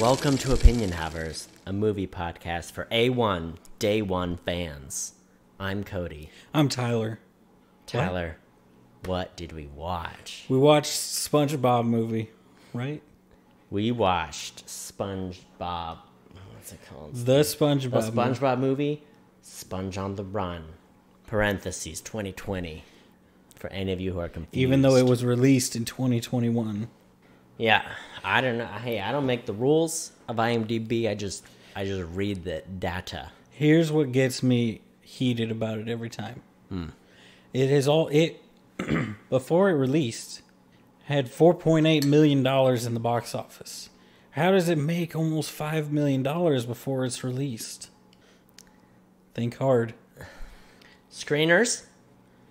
Welcome to Opinion Havers, a movie podcast for A1 Day 1 fans. I'm Cody. I'm Tyler. Tyler, what did we watch? We watched SpongeBob movie, right? We watched SpongeBob. What's it called? The SpongeBob. The movie. SpongeBob movie, Sponge on the Run, parentheses 2020. For any of you who are confused. Even though it was released in 2021. Yeah, I don't know. Hey, I don't make the rules of IMDb. I just I just read the data. Here's what gets me heated about it every time. Hmm. It is all it before it released had 4.8 million dollars in the box office. How does it make almost 5 million dollars before it's released? Think hard. Screeners,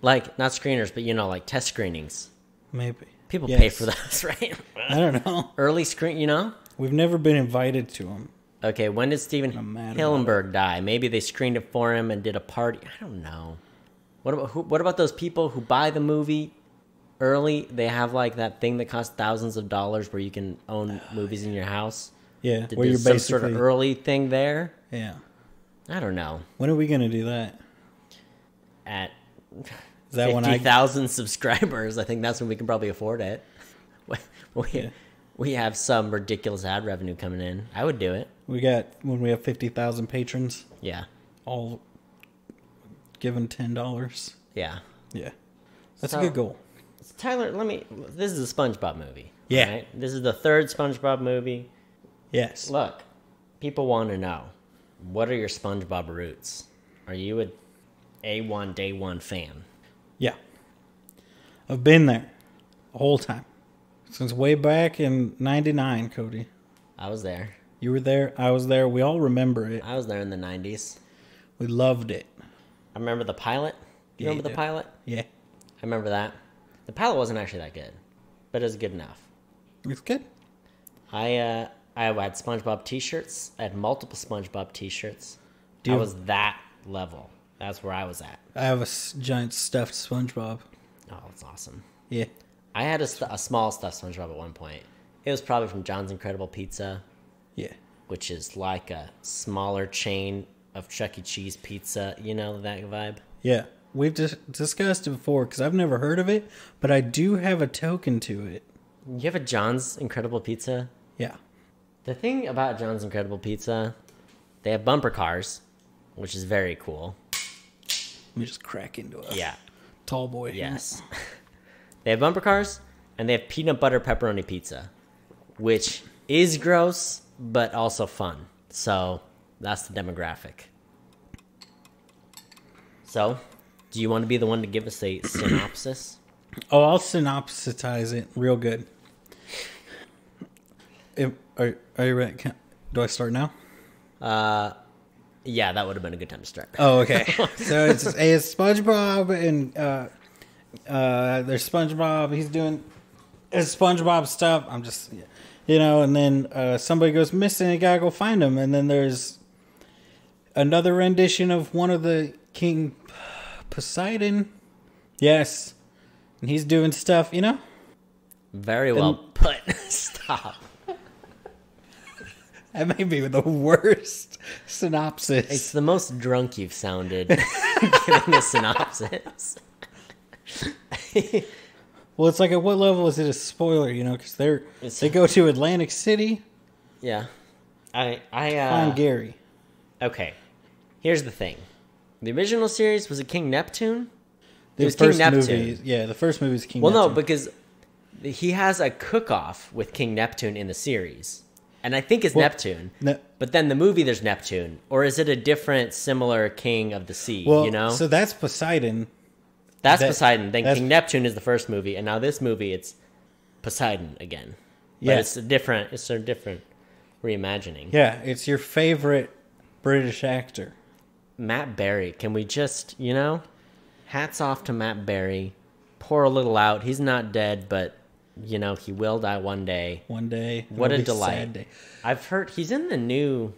like not screeners, but you know, like test screenings. Maybe. People Yes. pay for those, right? I don't know. Early screen, you know. We've never been invited to them. Okay, when did Stephen I'm mad about Hillenburg die? Maybe they screened it for him and did a party. I don't know. What about who, what about those people who buy the movie early? They have like that thing that costs thousands of dollars where you can own oh, movies in your house. Yeah, Did where you're some basically sort of early thing there. Yeah. I don't know. When are we gonna do that? At Is that when I thousand subscribers, I think that's when we can probably afford it. We we, Yeah. we have some ridiculous ad revenue coming in. I would do it. we got when we have fifty thousand patrons, Yeah, all given ten dollars? yeah. Yeah, that's So- a good goal. Tyler, let me. This is a SpongeBob movie. Yeah. right? This is the third SpongeBob movie. Yes. Look, people want to know what are your SpongeBob roots? Are you a A1 Day One fan? Yeah, I've been there the whole time since way back in '99. Cody, I was there. you were there. I was there. We all remember it. I was there in the '90s. We loved it. I remember the pilot. You Yeah, remember you the pilot? Yeah, I remember that. The pilot wasn't actually that good, but it was good enough. it's good. I uh, I had SpongeBob T-shirts. I had multiple SpongeBob T-shirts. Do I was that level. That's where I was at. I have a s- giant stuffed SpongeBob. Oh, that's awesome. Yeah, I had a, st- a small stuffed SpongeBob at one point. It was probably from John's Incredible Pizza, yeah. which is like a smaller chain of Chuck E. Cheese pizza. You know that vibe. Yeah, we've just discussed it before because I've never heard of it, but I do have a token to it. You have a John's Incredible Pizza. Yeah, The thing about John's Incredible Pizza, they have bumper cars, which is very cool. Let me just crack into it. Yeah. tall boy. Yes. they have bumper cars and they have peanut butter pepperoni pizza, which is gross but also fun. So that's the demographic. So, do you want to be the one to give us a synopsis? Oh, I'll synopsisize it real good. If, are, are you ready? Can, do I start now? Uh, yeah, that would have been a good time to start. Oh, okay. so it's, it's SpongeBob and uh, uh, there's SpongeBob. He's doing his SpongeBob stuff. I'm just, you know, and then uh, somebody goes missing. You gotta go find him. And then there's another rendition of one of the King Poseidon. Yes, and he's doing stuff. You know, Very well put. Stop. That may be the worst synopsis. It's the most drunk you've sounded giving a synopsis. Well, it's like at what level is it a spoiler? You know, because they're It's- they go to Atlantic City, Yeah. I I uh find Gary. Okay. Here's the thing. The original series was it King Neptune? The was King Neptune. movie, yeah, the first movie is King. Well, no, because he has a cook-off with King Neptune in the series. And I think it's Well, Neptune. Ne- But then the movie there's Neptune or is it a different similar king of the sea, well, you know? so that's Poseidon. That's that- Poseidon. Then that's- King Neptune is the first movie and now this movie it's Poseidon again. But Yeah. it's a different it's a different reimagining. Yeah, it's your favorite British actor. Matt Berry. Can we just, you know, hats off to Matt Berry. Pour a little out. He's not dead, but you know he will die one day. One day, What a delight. day. I've heard he's in the new,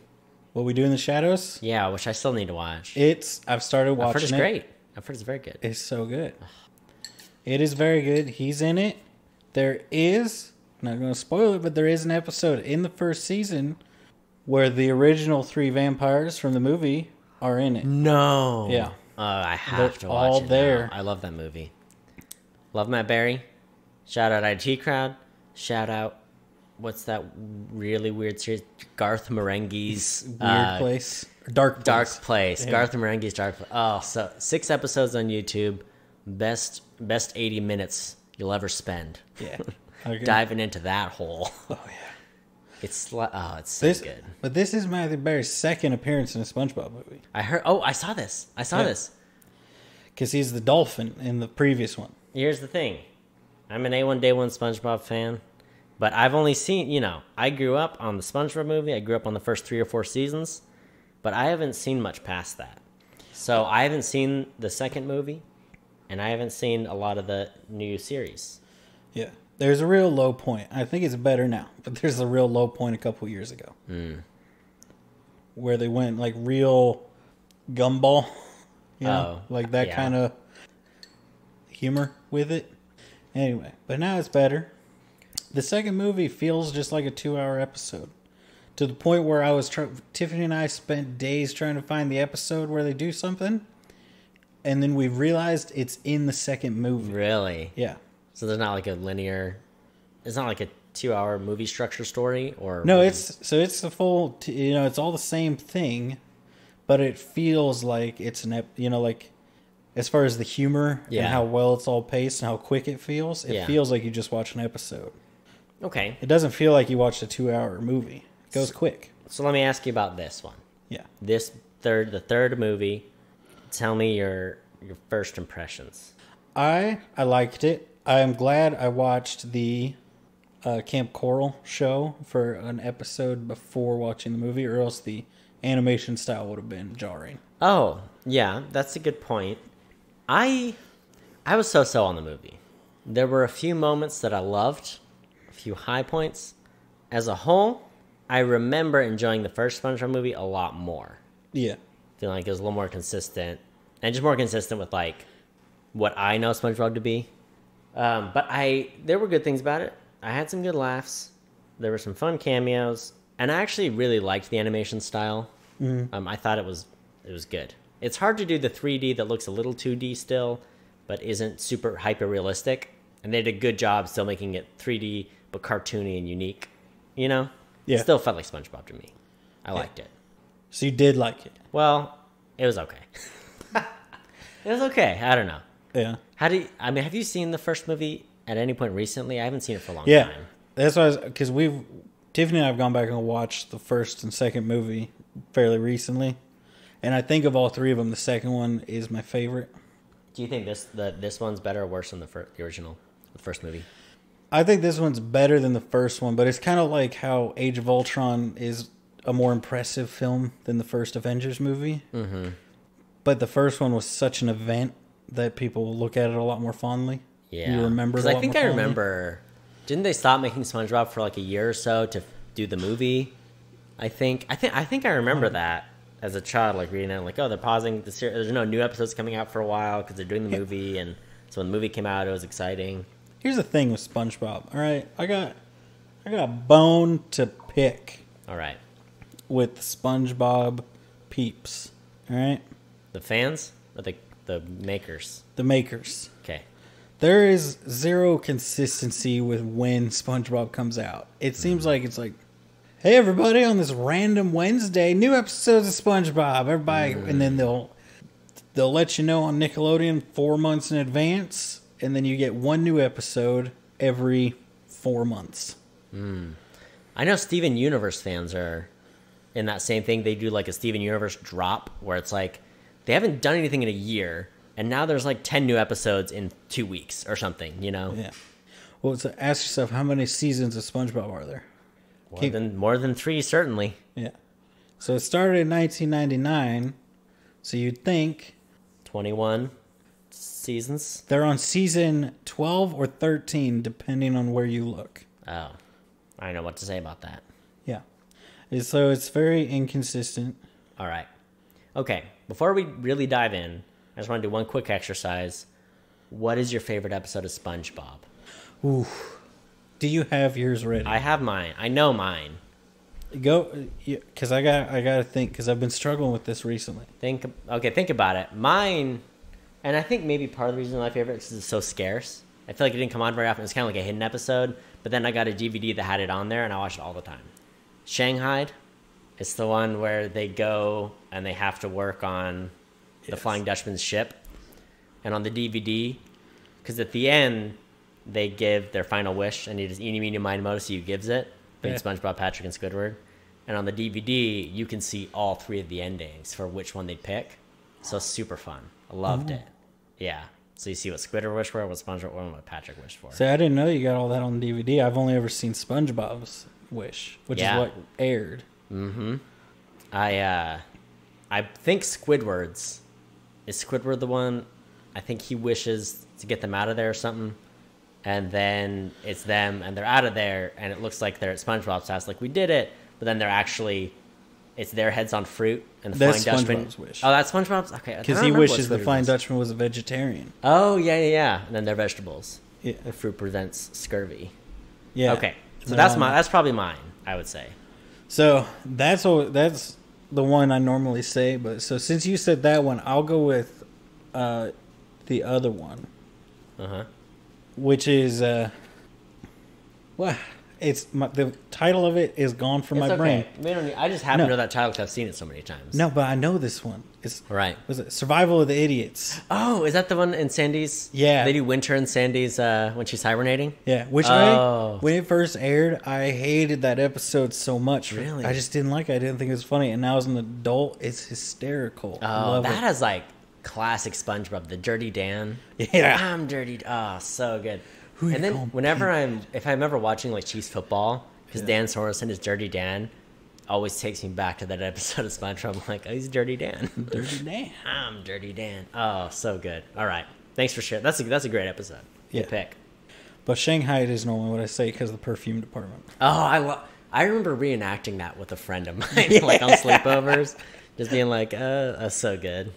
What we do in the shadows? yeah, which I still need to watch. It's I've started watching I've heard it's it. great. I've heard it's very good. It's so good. It is very good. He's in it. there is not going to spoil it, but there is an episode in the first season where the original three vampires from the movie are in it. No. Yeah. Uh, I have They're to watch all it now. there. I love that movie. Love Matt Berry. Shout out IT Crowd. Shout out. What's that really weird series? Garth Marenghi's Weird uh, place, dark, Dark place. Place. Yeah. Garth Marenghi's Dark Place. Oh, so six episodes on YouTube. Best best eighty minutes you'll ever spend. Yeah, Okay. Diving into that hole. Oh yeah. It's oh, it's so This, good. but this is Matthew Berry's second appearance in a SpongeBob movie I heard. Oh, I saw this. I saw Yeah. this. because he's the dolphin in the previous one. Here's the thing. I'm an A1 Day 1 SpongeBob fan, but I've only seen, you know, I grew up on the SpongeBob movie. I grew up on the first three or four seasons, but I haven't seen much past that. So I haven't seen the second movie, and I haven't seen a lot of the new series. Yeah, there's a real low point. I think it's better now, but there's a real low point a couple years ago hmm. where they went like real gumball, you know, Oh, like that yeah. kind of humor with it. Anyway, but now it's better. The second movie feels just like a two-hour episode. To the point where I was try- Tiffany and I spent days trying to find the episode where they do something, and then we realized it's in the second movie. Really? Yeah. So there's not like a linear. It's not like a two-hour movie structure story, or No, it's so it's the full. T- you know, it's all the same thing, but it feels like it's an. Ep- you know, like as far as the humor Yeah. and how well it's all paced and how quick it feels, it Yeah. feels like you just watched an episode. okay. It doesn't feel like you watched a two-hour movie. It goes quick. So let me ask you about this one. Yeah. This third, the third movie. Tell me your your first impressions. I I liked it. I am glad I watched the uh, Kamp Koral show for an episode before watching the movie, or else the animation style would have been jarring. Oh, yeah, that's a good point. I I was so so on the movie. There were a few moments that I loved, a few high points. As a whole, I remember enjoying the first SpongeBob movie a lot more. Yeah. Feeling like it was a little more consistent and just more consistent with like what I know SpongeBob to be. Um, but I there were good things about it. I had some good laughs. There were some fun cameos, and I actually really liked the animation style. Um, I thought it was it was good. It's hard to do the 3D that looks a little 2D still, but isn't super hyper realistic. And they did a good job still making it 3D but cartoony and unique. You know, Yeah. still felt like SpongeBob to me. I liked it. So you did like it. Well, it was okay. it was okay. I don't know. Yeah. How do you, I mean? Have you seen the first movie at any point recently? I haven't seen it for a long Yeah, time. that's why because we've Tiffany and I have gone back and watched the first and second movie fairly recently, and I think of all three of them, the second one is my favorite. Do you think this the this one's better or worse than the fir- the original, the first movie? I think this one's better than the first one, but it's kind of like how Age of Ultron is a more impressive film than the first Avengers movie. Mm-hmm. But the first one was such an event that people look at it a lot more fondly. Yeah, you remember. a I think I fondly. remember. Didn't they stop making SpongeBob for like a year or so to do the movie? I think I think I think I remember that as a child, like reading it, like oh, they're pausing the series. There's no new episodes coming out for a while because they're doing the movie, and so when the movie came out, it was exciting. Here's the thing with SpongeBob. All right, I got, I got a bone to pick All right, with SpongeBob peeps. All right, the fans or the the makers. the makers. Okay, There is zero consistency with when SpongeBob comes out. It seems mm. like it's like, hey everybody, on this random Wednesday, new episodes of SpongeBob. Everybody, and then they'll they'll let you know on Nickelodeon four months in advance, and then you get one new episode every four months. Hmm. I know Steven Universe fans are in that same thing. They do like a Steven Universe drop where it's like they haven't done anything in a year, and now there's like ten new episodes in two weeks or something. You know, Yeah. Well, so ask yourself, how many seasons of SpongeBob are there? More Keep- than more than three certainly. Yeah. So it started in 1999. So you'd think Twenty one seasons. they're on season 12 or 13, depending on where you look. Oh, I don't know what to say about that. Yeah. So it's very inconsistent. All right, okay. Before we really dive in, I just want to do one quick exercise. What is your favorite episode of SpongeBob? Ooh. Do you have yours ready? I have mine. I know mine. Go, because I got I got to think because I've been struggling with this recently. Think okay, think about it. Mine, and I think maybe part of the reason my favorite is it's so scarce. I feel like it didn't come on very often. It's kind of like a hidden episode. But then I got a DVD that had it on there, and I watched it all the time. Shanghai, it's the one where they go and they have to work on the Yes. Flying Dutchman's ship, and on the DVD, because at the end they give their final wish, and it is eeny meeny miny mo, so you gives it. Being Yeah. SpongeBob, Patrick, and Squidward. And on the DVD, you can see all three of the endings for which one they'd pick. So super fun. I loved it. Yeah. So you see what Squidward wished for, what SpongeBob, and what Patrick wished for. So I didn't know you got all that on DVD. I've only ever seen SpongeBob's Wish, which Yeah. is what aired. Mm-hmm. I uh, I think Squidward's is Squidward the one. I think he wishes to get them out of there or something, and then it's them and they're out of there, and it looks like they're at SpongeBob's house, like we did it, but then they're actually. It's their heads on fruit and the That's Flying Dutchman. Wish. Oh, that's SpongeBob's. Okay, Because he wishes the Flying was. Dutchman was a vegetarian. Oh yeah, yeah, yeah. And then they're vegetables. Yeah. The fruit prevents scurvy. Yeah. Okay, so that's my that's probably mine. I would say. So that's what that's the one I normally say. But so since you said that one, I'll go with uh, the other one, Uh huh. Which is uh, well, it's my, the title of it is gone from my brain. We don't need, I just happen No. to know that title because I've seen it so many times. No, but I know this one. It's Right. was it Survival of the Idiots? Oh, is that the one in Sandy's? Yeah. They do Winter in Sandy's uh, when she's hibernating. Yeah, which Oh. I when it first aired, I hated that episode so much. Really? I just didn't like it. I didn't think it was funny. And now as an adult, it's hysterical. Oh, love that it. has like classic SpongeBob, the Dirty Dan. Yeah. I'm dirty. Oh, so good. Who and then whenever I'm, if I'm ever watching like Chiefs football, because Yeah. Dan Sorensen is Dirty Dan, always takes me back to that episode of SpongeBob. I'm like, oh, he's Dirty Dan. Dirty Dan. I'm Dirty Dan. Oh, so good. All right, thanks for sharing. That's a that's a great episode. Good Yeah. pick. But Shanghai is normally what I say because of the perfume department. Oh, I love. I remember reenacting that with a friend of mine, like on sleepovers, just being like, "Uh, that's so good."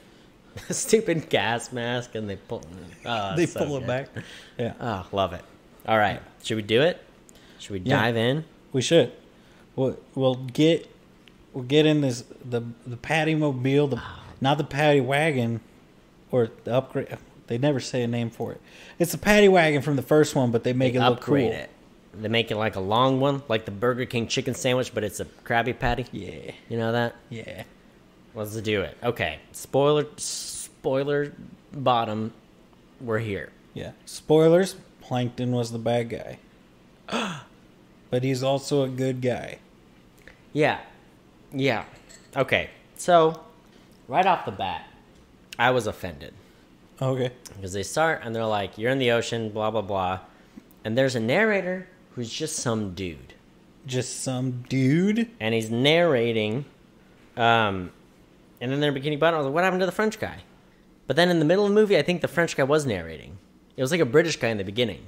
Stupid gas mask, and they pull. Oh, they so pull it back. Yeah, Oh, love it. All right, should we do it? Should we Yeah. dive in? we should. We'll we'll get we'll get in this the the patty mobile, the ah. not the patty wagon, or the upgrade. They never say a name for it. It's the patty wagon from the first one, but they make it look cool. it. They make it like a long one, like the Burger King chicken sandwich, but it's a Krabby Patty. Yeah, You know that? yeah. Let's do it. Okay. Spoiler. Spoiler. Bottom. We're here. Yeah. Spoilers: Plankton was the bad guy, but he's also a good guy. Yeah. Yeah. Okay. So, right off the bat, I was offended Okay. because they start and they're like, "You're in the ocean," blah blah blah, and there's a narrator who's just some dude, Just some dude. and he's narrating, um, and then they're Bikini Bottom. I was like, "What happened to the French guy?" But then in the middle of the movie, I think the French guy was narrating. It was like a British guy in the beginning.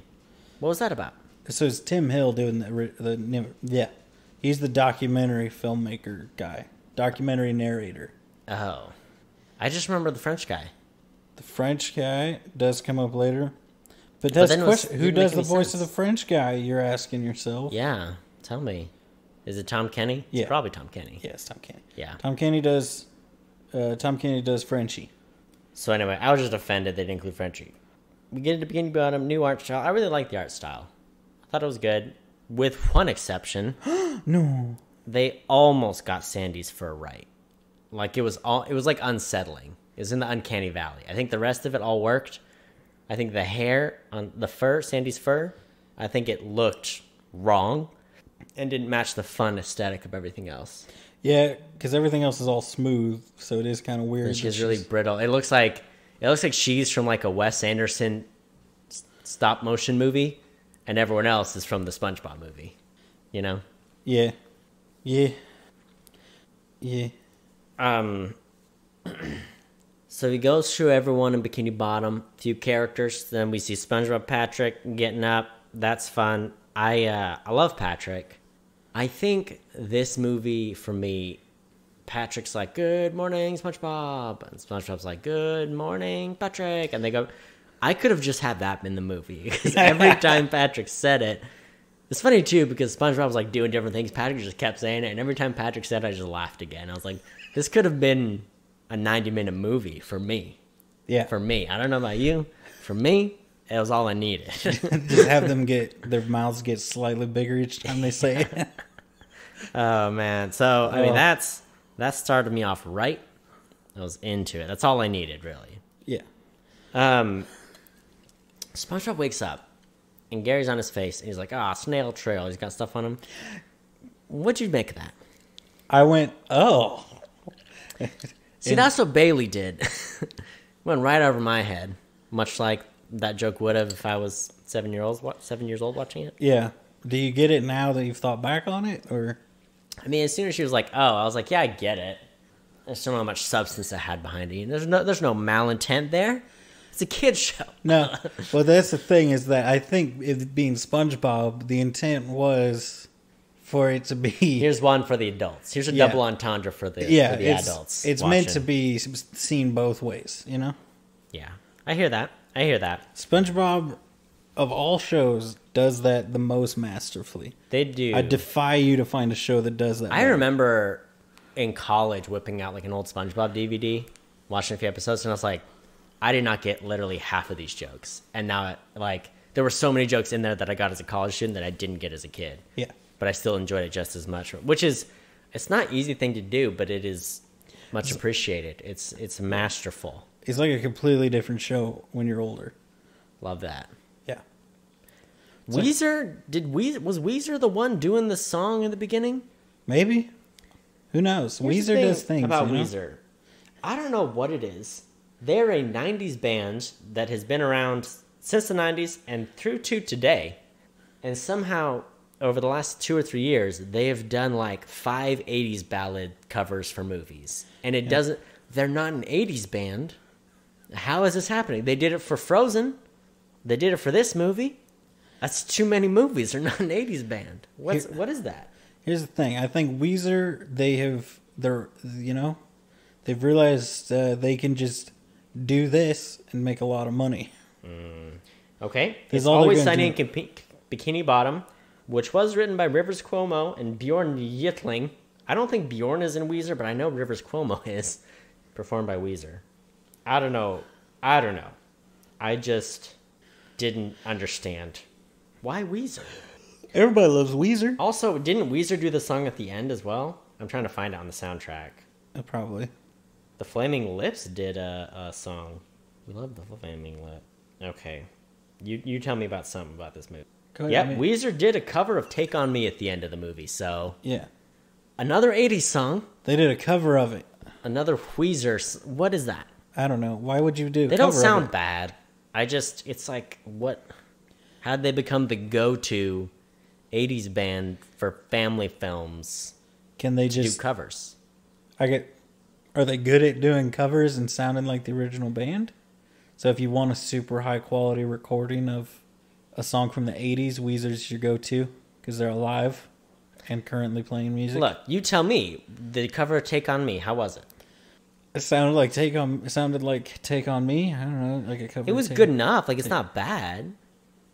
What was that about? So it's Tim Hill doing the, the yeah. He's the documentary filmmaker guy, documentary narrator. Oh, I just remember the French guy. The French guy does come up later, but that's the was- Who does the voice sense. of the French guy? You're asking yourself. Yeah, tell me. Is it Tom Kenny? Yeah. Probably Tom Kenny. Yes, Tom Kenny. Yeah. Tom Kenny does. Uh, Tom Kenny does Frenchie. So anyway, I was just offended they didn't include Frenchie. We get into Bikini Bottom, new art style. I really like the art style. I thought it was good, with one exception. No. They almost got Sandy's fur right. Like it was all it was like unsettling. It was in the uncanny valley. I think the rest of it all worked. I think the hair on the fur, Sandy's fur, I think it looked wrong and didn't match the fun aesthetic of everything else. Yeah, because everything else is all smooth, so it is kind of weird. And she's really brittle. It looks like it looks like she's from like a Wes Anderson stop motion movie, and everyone else is from the SpongeBob movie. You know. Yeah. Yeah. Yeah. Um. so he goes through everyone in Bikini Bottom, few characters. Then we see SpongeBob Patrick getting up. That's fun. I uh, I love Patrick. I think this movie for me, Patrick's like, "Good morning, SpongeBob," and SpongeBob's like, "Good morning, Patrick," and they go. I could have just had that in the movie because every time Patrick said it, It's funny too because SpongeBob was like doing different things. Patrick just kept saying it, and every time Patrick said, it, I just laughed again. I was like, this could have been a ninety-minute movie for me. Yeah. For me, I don't know about you. For me, it was all I needed. Just have them get their mouths get slightly bigger each time they say it. oh man! So I mean, Well- that's that started me off right. I was into it. That's all I needed, really. yeah. Um, SpongeBob wakes up, and Gary's on his face, and he's like, "Ah, snail trail." He's got stuff on him. What'd you make of that? I went, oh. See, that's what Bailey did. Went right over my head, much like that joke would have if I was seven year old, seven years old watching it. Yeah. Do you get it now that you've thought back on it? Or I mean, as soon as she was like, "Oh," I was like, "Yeah, I get it." I know how much substance it had behind it. There's no, there's no malintent there. It's a kids show. no. well, that's the thing is that I think it being SpongeBob, the intent was for it to be. Here's one for the adults. Here's a Yeah. double entendre for the yeah, for the it's, adults. it's meant to be seen both ways, you know? Yeah, I hear that. I hear that. SpongeBob, of all shows, does that the most masterfully. They do. I defy you to find a show that does that. I better. remember in college whipping out like an old SpongeBob DVD, watching a few episodes, and I was like, I did not get literally half of these jokes, and now it, like there were so many jokes in there that I got as a college student that I didn't get as a kid. Yeah. but I still enjoyed it just as much. Which is, it's not an easy thing to do, but it is much appreciated. It's it's masterful. It's like a completely different show when you're older. Love that. Yeah. Weezer did Weezer was Weezer the one doing the song in the beginning? Maybe. Who knows? Here's Weezer thing does things. about you know? Weezer. I don't know what it is. They're a '90s band that has been around since the '90s and through to today, and somehow over the last two or three years they have done like five '80s ballad covers for movies, and it doesn't. They're not an '80s band. How is this happening? They did it for Frozen. They did it for this movie. That's too many movies. They're not an '80s band. What's Here- what is that? Here's the thing. I think Weezer, they have, they're, you know, they've realized uh, they can just do this and make a lot of money. Okay. That's It's always sunny in. Bikini Bottom, which was written by Rivers Cuomo and Bjorn Yttling. I don't think Bjorn is in Weezer, but I know Rivers Cuomo is, performed by Weezer. I don't know. I don't know. I just didn't understand why Weezer. Everybody loves Weezer. Also, didn't Weezer do the song at the end as well? I'm trying to find it on the soundtrack. Uh, probably. The Flaming Lips did a, a song. We love the Flaming Lip. Okay. You you tell me about something about this movie. Ahead, Yep, I mean- Weezer did a cover of "Take on Me" at the end of the movie. So Yeah. another '80s song, They did a cover of it. another Weezer. What is that? I don't know. Why would you do They don't sound bad. I just it's like what? How did they become the go-to '80s band for family films Can they just do covers? I get, are they good at doing covers and sounding like the original band? So if you want a super high quality recording of a song from the 80s, Weezer's your go to because they're alive and currently playing music. Look, you tell me. The cover "Take on Me." How was it? It sounded like take on. It sounded like take on me. I don't know, like a cover. It was good enough. Like it's not bad,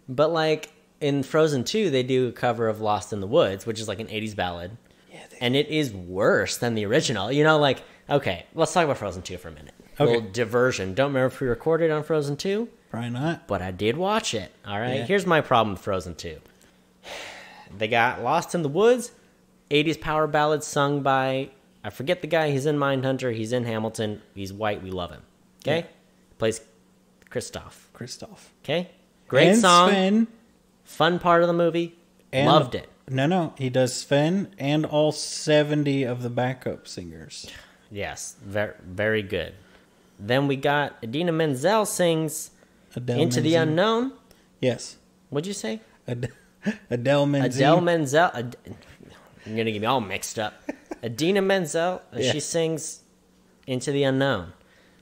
but like in Frozen Two, they do a cover of "Lost in the Woods," which is like an '80s ballad, Yeah, they- and it is worse than the original. You know, like okay, let's talk about Frozen Two for a minute. Okay. Little diversion. Don't remember if we recorded on Frozen Two, probably not. but I did watch it. All right. Yeah. Here's my problem with Frozen Two. They got "Lost in the Woods," '80s power ballad sung by I forget the guy. He's in Mindhunter. He's in Hamilton. He's white. We love him. Okay, Yeah. plays Kristoff. Christoph. Okay. Great and song. Sven, Fun part of the movie. and- Loved it. No, no, he does Sven and all seventy of the backup singers. Yes. Very, very good. Then we got Idina Menzel sings Adele Into the Unknown. Yes, What'd you say? Ad- Adele Menzel. Adele Menzel. Ad- You're going to get me all mixed up. Idina Menzel. Yeah. She sings Into the Unknown.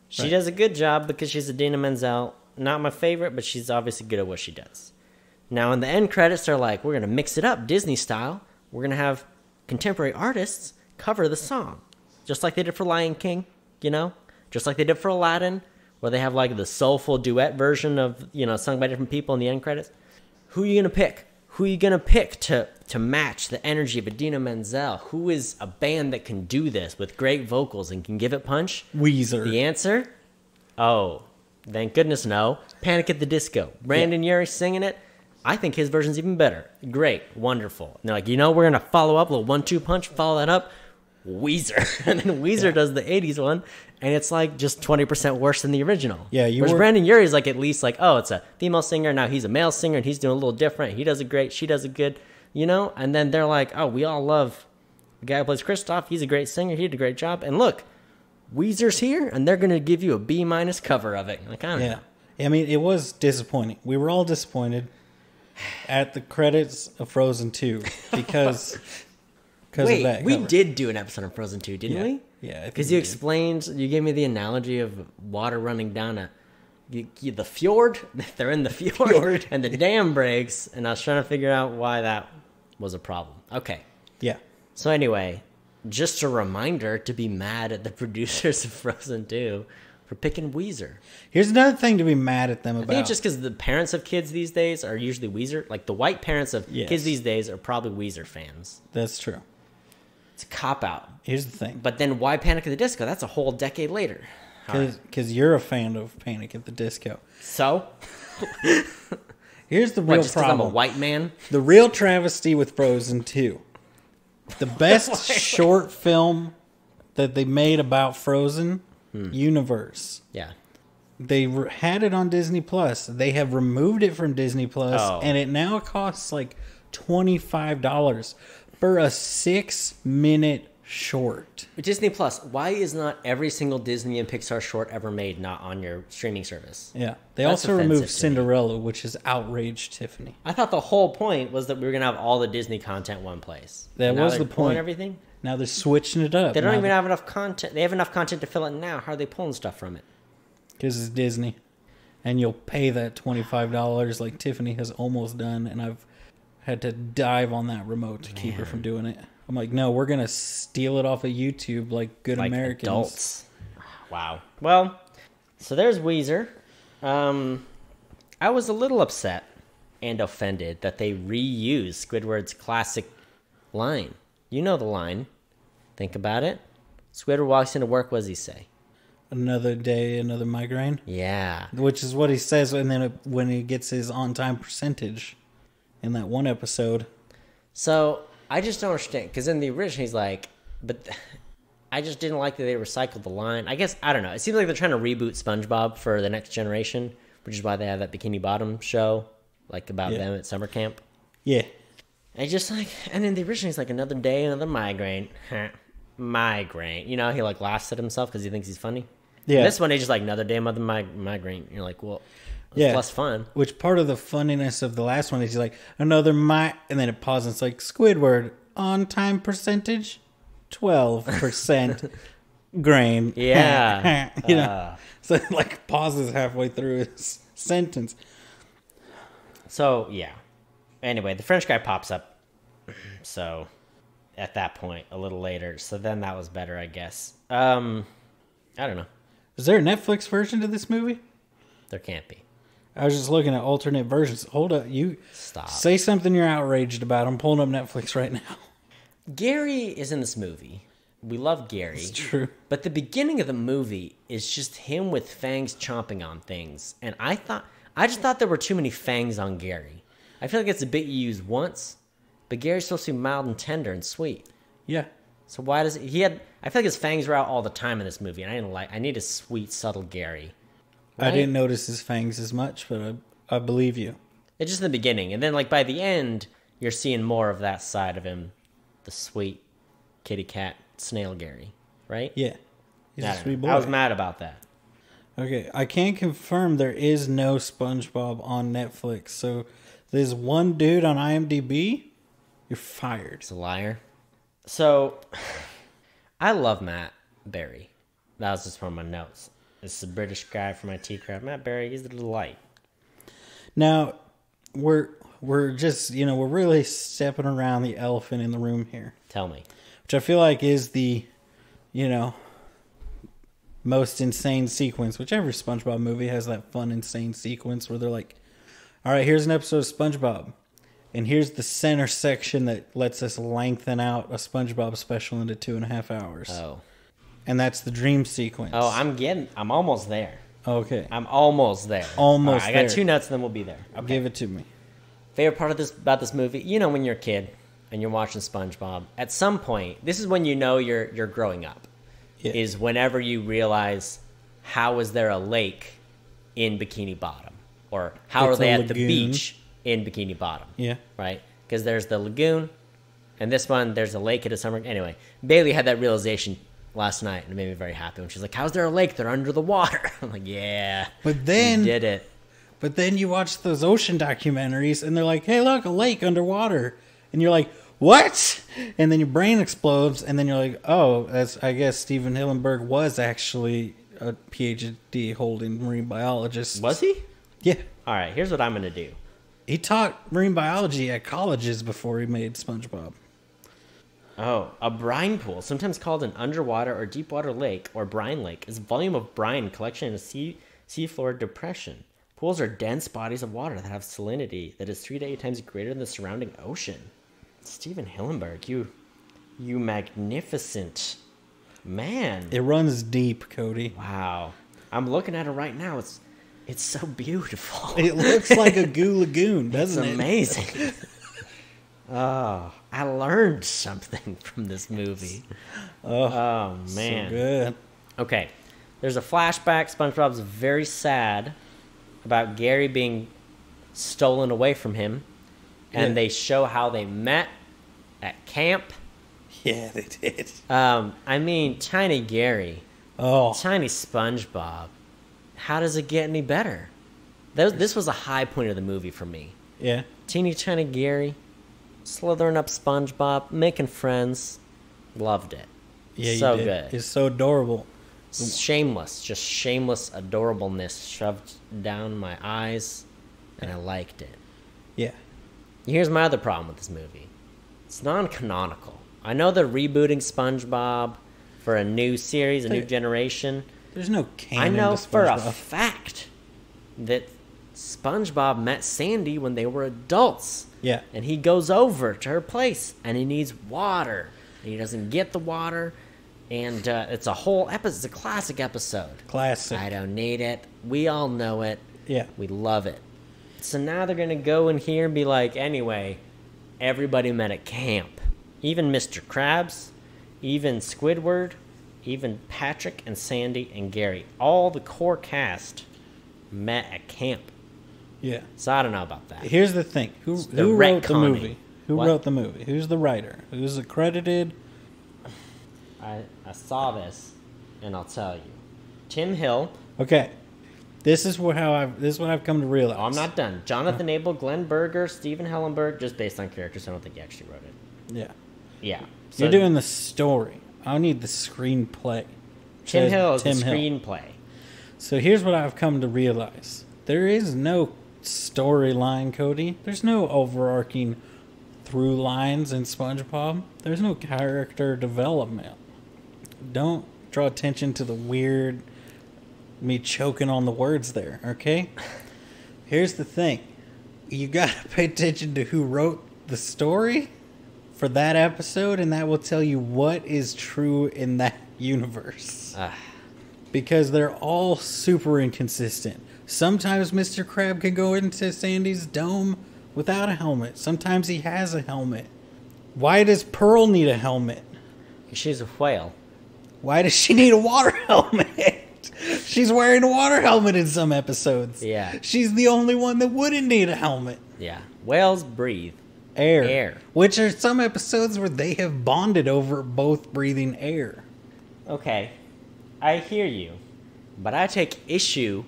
She Right. does a good job because she's Idina Menzel. Not my favorite, but she's obviously good at what she does. Now, in the end credits, they're like, we're going to mix it up Disney style. We're going to have contemporary artists cover the song, just like they did for Lion King, you know? Just like they did for Aladdin, where they have like the soulful duet version of, you know, sung by different people in the end credits. Who are you going to pick? Who are you gonna pick to to match the energy of Idina Menzel? Who is a band that can do this with great vocals and can give it punch? Weezer. The answer? Oh, thank goodness no. Panic at the Disco. Brendon Urie singing it. I think his version's even better. Great, wonderful. And they're like, you know, we're gonna follow up a little one-two punch, follow that up. Weezer, and then Weezer does the '80s one, and it's like just 20% worse than the original. Yeah, you Whereas were- Brendon Urie is like at least like, oh, it's a female singer now. He's a male singer, and he's doing a little different. He does it great. She does it good, you know. And then they're like, oh, we all love the guy who plays Kristoff. He's a great singer. He did a great job. And look, Weezer's here, and they're gonna give you a B minus cover of it. Like, I don't Yeah. know. I mean, it was disappointing. We were all disappointed at the credits of Frozen 2 because because Wait, that. we did do an episode of Frozen 2, didn't Yeah. we? Yeah, Because you did. explained, you gave me the analogy of water running down a you, you, the fjord. They're in the fjord, Fjord. and the dam breaks, and I was trying to figure out why that was a problem. Okay, Yeah. so anyway, just a reminder to be mad at the producers of Frozen 2 for picking Weezer. Here's another thing to be mad at them I about. think it's just because the parents of kids these days are usually Weezer. Like the white parents of Yes. kids these days are probably Weezer fans. That's true. It's a cop out. Here's the thing. But then why Panic at the Disco? That's a whole decade later. All right. Because you're a fan of Panic at the Disco. So, Here's the what, real just because I'm a white man? The real travesty with Frozen 2. The best short film that they made about Frozen Hmm. universe. Yeah. They re- had it on Disney Plus. They have removed it from Disney Plus, Oh. and it now costs like twenty five dollars for a six minute short. Disney Plus, why is not every single Disney and Pixar short ever made not on your streaming service? Yeah, they That's also removed to me. Cinderella, which has outraged Tiffany. I thought the whole point was that we were going to have all the Disney content one place. That Now was the point. everything? Now they're switching it up. They don't even have enough content. They have enough content to fill it now. How are they pulling stuff from it? because it's Disney, and you'll pay that twenty five dollars like Tiffany has almost done, and I've had to dive on that remote to keep her from doing it. I'm like, no, we're gonna steal it off of YouTube like good like Americans. adults. Wow. Well, so there's Weezer. Um, I was a little upset and offended that they reused Squidward's classic line. You know the line. Think about it. Squidward walks into work. What does he say? Another day, another migraine, Yeah. which is what he says, and then when he gets his on time percentage in that one episode. So I just don't understand because in the original he's like, but th- I just didn't like that they recycled the line. I guess I don't know. It seems like they're trying to reboot SpongeBob for the next generation, which is why they have that Bikini Bottom show, like about Yeah. them at summer camp. Yeah, I just like, and then the original he's like another day, another migraine, migraine. You know, he like laughs at himself because he thinks he's funny. yeah. This one he's just like another day, another mig- migraine. You're like, well, it's Yeah. less fun. Which part of the funniness of the last one is he's like another mi and then it pauses. It's like Squidward on time percentage, twelve percent grain. Yeah. you know, Uh, so it like pauses halfway through his sentence. So yeah. Anyway, the French guy pops up. So at that point, a little later. So then that was better, I guess. Um, I don't know. Is there a Netflix version to this movie? There can't be. I was just looking at alternate versions. Hold up, you Stop. say something you're outraged about. I'm pulling up Netflix right now. Gary is in this movie. We love Gary. It's true. But the beginning of the movie is just him with fangs chomping on things. And I thought I just thought there were too many fangs on Gary. I feel like it's a bit you use once, but Gary's supposed to be mild and tender and sweet. Yeah, So why does he had I feel like his fangs were out all the time in this movie and I didn't like I need a sweet, subtle Gary. I didn't notice his fangs as much, but I I believe you. It's just in the beginning. And then like by the end, you're seeing more of that side of him. The sweet kitty cat snail Gary. Right? Yeah, he's I a sweet boy. I was mad about that. Okay, I can confirm there is no SpongeBob on Netflix. So there's one dude on IMDb. You're fired. He's a liar. So, I love Matt Berry. That was just from my notes. This is a British guy from my T crowd. Matt Berry, he's a delight. Now we're we're just you know we're really stepping around the elephant in the room here, Tell me. which I feel like is the you know most insane sequence. Which every SpongeBob movie has that fun insane sequence where they're like, "All right, here's an episode of SpongeBob." and here's the center section that lets us lengthen out a SpongeBob special into two and a half hours, Oh. And that's the dream sequence. Oh, I'm getting. I'm almost there. okay. I'm almost there. Almost right, I got there. two nuts, and then we'll be there. Okay. Give it to me. Favorite part of this about this movie, you know, when you're a kid and you're watching SpongeBob, at some point, this is when you know you're you're growing up. Yeah. Is whenever you realize how is there a lake in Bikini Bottom, or how It's are they at the beach in Bikini Bottom? Yeah. right? Because there's the lagoon, and this one there's a lake at a summer. Anyway, Bailey had that realization last night, and it made me very happy. When she's like, "How's there a lake? They're under the water." I'm like, "Yeah, But then, you did it." but then you watch those ocean documentaries, and they're like, "Hey, look, a lake underwater," and you're like, "What?" And then your brain explodes, and then you're like, "Oh, that's I guess Stephen Hillenburg was actually a PhD holding marine biologist." Was he? Yeah, All right, here's what I'm gonna do. he taught marine biology at colleges before he made SpongeBob. Oh, a brine pool, sometimes called an underwater or deep water lake or brine lake, is a volume of brine collection in a sea seafloor depression. Pools are dense bodies of water that have salinity that is three to eight times greater than the surrounding ocean. Stephen Hillenburg, you, you magnificent man! It runs deep, Cody. Wow, I'm looking at it right now. It's, it's so beautiful. It looks like a goo lagoon, It's doesn't it? amazing. oh, I learned something from this movie. Oh, Oh so man. good. okay. There's a flashback. SpongeBob's very sad about Gary being stolen away from him, and Yeah. they show how they met at camp. Yeah, they did. Um, I mean, Tiny Gary, Oh, Tiny SpongeBob. How does it get any better? This was a high point of the movie for me. yeah. Teeny tiny Gary, slithering up SpongeBob, making friends. Loved it. Yeah, you so did. good. It's so adorable. shameless, just shameless adorableness shoved down my eyes, and I liked it. Yeah. Here's my other problem with this movie it's non canonical. I know they're rebooting SpongeBob for a new series, a new generation. There's no canon. I know for a fact that SpongeBob met Sandy when they were adults. Yeah. And he goes over to her place and he needs water. And he doesn't get the water. And uh, it's a whole episode. It's a classic episode. Classic. I don't need it. We all know it. Yeah. We love it. So now they're going to go in here and be like, anyway, everybody met at camp. Even Mr. Krabs, even Squidward, even Patrick and Sandy and Gary. All the core cast met at camp. Yeah. So I don't know about that. Here's the thing. Who the who wrote the movie? Who What? wrote the movie? Who's the writer? Who's accredited? I, I saw this, and I'll tell you. Tim Hill. Okay. This is what how I've this is what I've come to realize. Oh, I'm not done. Jonathan Abel, Glenn Berger, Stephen Hillenburg, just based on characters. I don't think he actually wrote it. Yeah. Yeah. You're doing the story. I need the screenplay. Tim Hill is Tim the Hill. screenplay. So here's what I've come to realize. There is no storyline, Cody. There's no overarching through lines in SpongeBob. There's no character development. Don't draw attention to the weird me choking on the words there, okay? Here's the thing. You got to pay attention to who wrote the story for that episode and that will tell you what is true in that universe Ah, because they're all super inconsistent. Sometimes Mr. Crab can go into Sandy's dome without a helmet. Sometimes he has a helmet. Why does Pearl need a helmet? she's a whale. Why does she need a water helmet? She's wearing a water helmet in some episodes. Yeah. She's the only one that wouldn't need a helmet. Yeah. Whales breathe. Air. Air. Which are some episodes where they have bonded over both breathing air. Okay. I hear you. But I take issue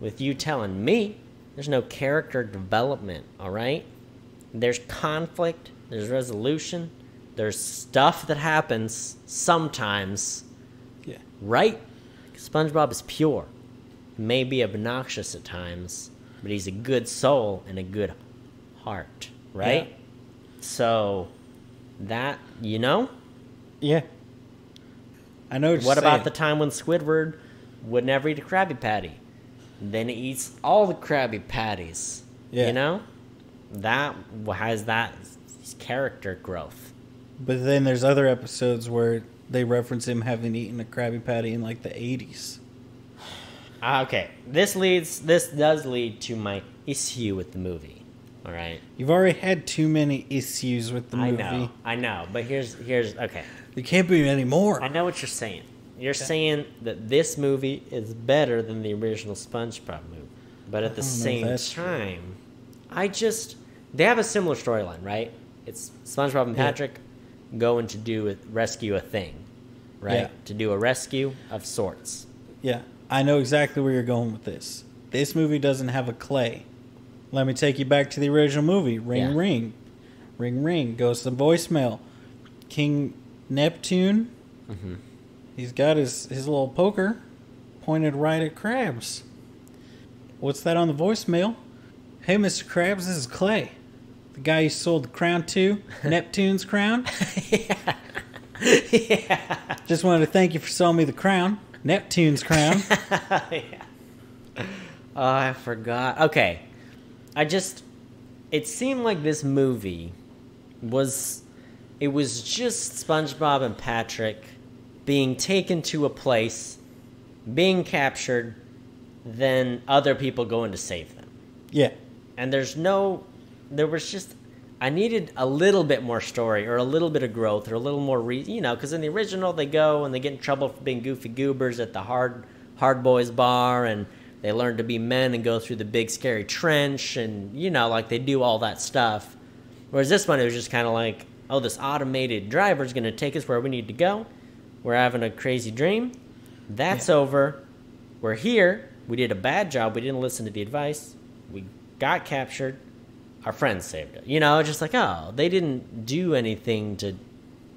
with you telling me there's no character development, all right? There's conflict, there's resolution, there's stuff that happens sometimes, Yeah. right? SpongeBob is pure. May be obnoxious at times, but he's a good soul and a good heart, right? Yeah. So that, you know? Yeah. I know what, What about the time when Squidward would never eat a Krabby Patty? Then he eats all the Krabby Patties. Yeah. You know? that has that character growth. But then there's other episodes where they reference him having eaten a Krabby Patty in like the 80s. Ah, okay, this leads. This does lead to my issue with the movie. All right, You've already had too many issues with the movie. I know, I know, but here's here's okay. There can't be any more. I know what you're saying. You're saying that this movie is better than the original SpongeBob movie, but at the I don't know if same time, I just they have a similar storyline, right? It's SpongeBob and Yeah. Patrick going to do a, rescue a thing, right? Yeah. To do a rescue of sorts. Yeah, I know exactly where you're going with this. This movie doesn't have a clay. Let me take you back to the original movie. Ring, Yeah. ring, ring, ring. Goes to voicemail. King Neptune. Mm-hmm. He's got his his little poker pointed right at Krabs. What's that on the voicemail? Hey, Mr. Krabs, this is Clay, the guy you sold the crown to, Neptune's crown. yeah. yeah. Just wanted to thank you for selling me the crown, Neptune's crown. yeah. Oh, I forgot. Okay. I just it seemed like this movie was it was just SpongeBob and Patrick being taken to a place, being captured, then other people going to save them. yeah, And there's no there was just I needed a little bit more story or a little bit of growth or a little more re- you know because in the original they go and they get in trouble for being goofy goobers at the hard hard boys bar and they learn to be men and go through the big scary trench and you know like they do all that stuff. Whereas this one it was just kind of like oh this automated driver is going to take us where we need to go we're having a crazy dream that's Yeah. over we're here we did a bad job we didn't listen to the advice we got captured our friends saved it. You know, just like, oh, they didn't do anything to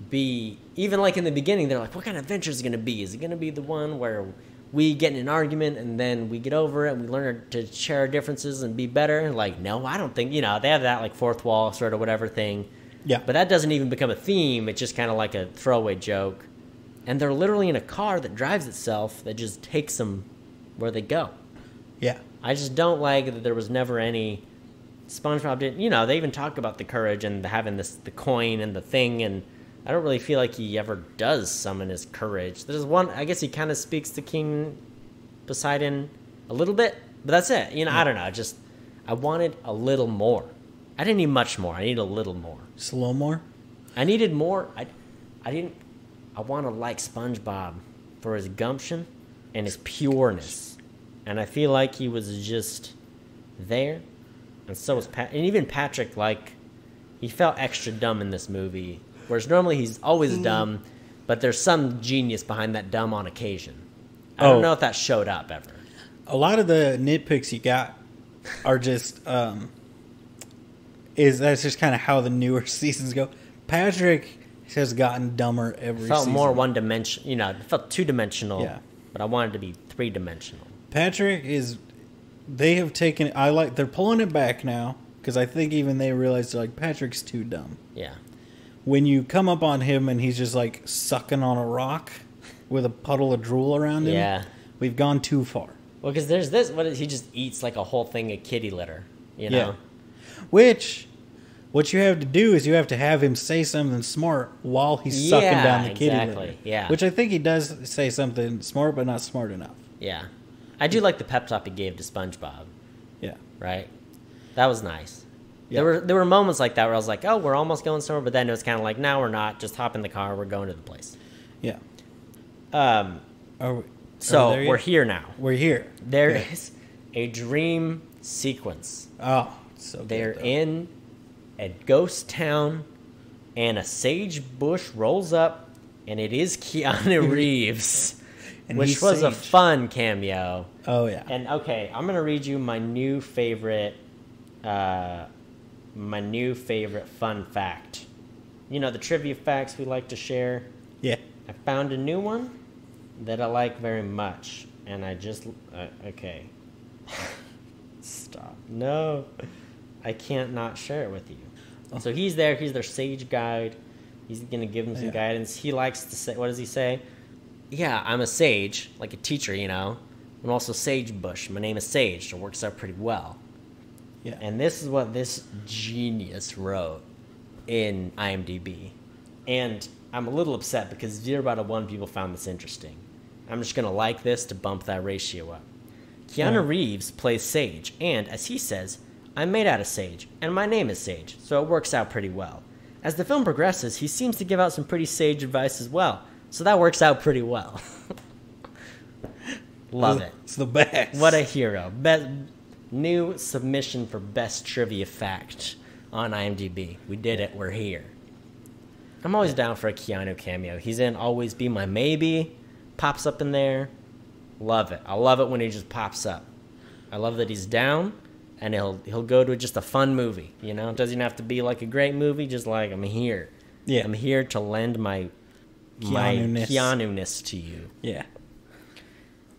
be even like in the beginning, they're like, what kind of adventure is it gonna be? Is it gonna be the one where we get in an argument and then we get over it and we learn to share our differences and be better? And like, no, I don't think you know, they have that like fourth wall sort of whatever thing. yeah. But that doesn't even become a theme, it's just kinda like a throwaway joke. And they're literally in a car that drives itself that just takes them where they go. yeah. I just don't like that there was never any SpongeBob didn't you know, they even talk about the courage and having this the coin and the thing and I don't really feel like he ever does summon his courage. There's one I guess he kind of speaks to King Poseidon a little bit, but that's it. You know, I don't know, I just I wanted a little more. I didn't need much more. I need a little more. Slow more. I needed more. I, I didn't. I want to like SpongeBob for his gumption and his pureness, and I feel like he was just there, and so was Pat. And even Patrick, like, he felt extra dumb in this movie, whereas normally he's always dumb, but there's some genius behind that dumb on occasion. I Oh. don't know if that showed up ever. a lot of the nitpicks you got are just um is that's just kind of how the newer seasons go. Patrick has gotten dumber every It felt season. more one dimension. You know, it felt two dimensional. Yeah. But I wanted to be three dimensional. Patrick is they have taken I like they're pulling it back now because I think even they realize they're like Patrick's too dumb. Yeah. When you come up on him and he's just like sucking on a rock with a puddle of drool around him, Yeah. we've gone too far. Well, because there's this. What is, he just eats like a whole thing of kitty litter. You know. Yeah. Which, what you have to do is you have to have him say something smart while he's sucking down the kitty litter. yeah. Which I think he does say something smart, but not smart enough. Yeah. I do like the pep talk he gave to SpongeBob. Yeah. Right. That was nice. Yeah. There were there were moments like that where I was like, oh, we're almost going somewhere, but then it was kind of like, no, we're not. Just hop in the car. We're going to the place. Yeah. Um. Are we, So are we're here now. We're here. There Yeah. is a dream sequence. Oh, so good, They're though. in a ghost town, and a sage bush rolls up, and it is Keanu Reeves, And which was a fun cameo. Oh yeah. And okay, I'm gonna read you my new favorite, uh, my new favorite fun fact. You know the trivia facts we like to share. yeah. I found a new one that I like very much, and I just uh, okay. Stop. No, I can't not share it with you. So he's there. He's their sage guide. He's gonna give them some Yeah. guidance. He likes to say, "What does he say?" Yeah, I'm a sage, like a teacher, you know. I'm also Sage Bush. My name is Sage, so it works out pretty well. Yeah. And this is what this genius wrote in IMDb. And I'm a little upset because zero out of one people found this interesting. I'm just going to like this to bump that ratio up. Keanu Yeah. Reeves plays Sage, and as he says, I'm made out of sage, and my name is Sage, so it works out pretty well. As the film progresses, he seems to give out some pretty sage advice as well, so that works out pretty well. Love it. It's the best. What a hero. Best new submission for best trivia fact on IMDb. We did it. We're here. I'm always down for a Keanu cameo. He's in Always Be My Maybe. Pops up in there. Love it. I love it when he just pops up. I love that he's down and he'll he'll go to just a fun movie, you know? It doesn't have to be like a great movie, just like I'm here. Yeah. I'm here to lend my my Keanu-ness. Keanu-ness to you Yeah.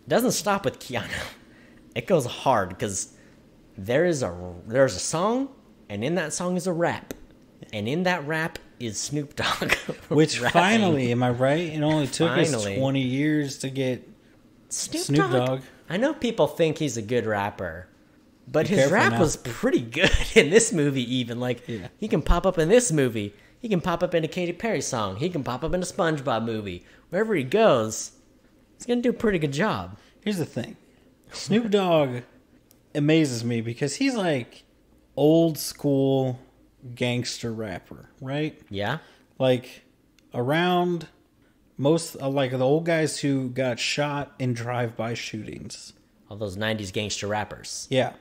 doesn't stop with Keanu. It goes hard because there is a there's a song, and in that song is a rap, and in that rap is Snoop Dogg. Which rapping. finally, am I right? It only took Finally. us 20 years to get. Snoop, Snoop Dogg. Dogg. I know people think he's a good rapper, but Be his rap now. was pretty good in this movie. Even like Yeah. he can pop up in this movie. He can pop up in a Katy Perry song. He can pop up in a SpongeBob movie. Wherever he goes, he's gonna do a pretty good job. Here's the thing Snoop Dogg amazes me because he's like old school gangster rapper, right? Yeah. Like around most uh, like the old guys who got shot in drive-by shootings. All those '90s gangster rappers. Yeah.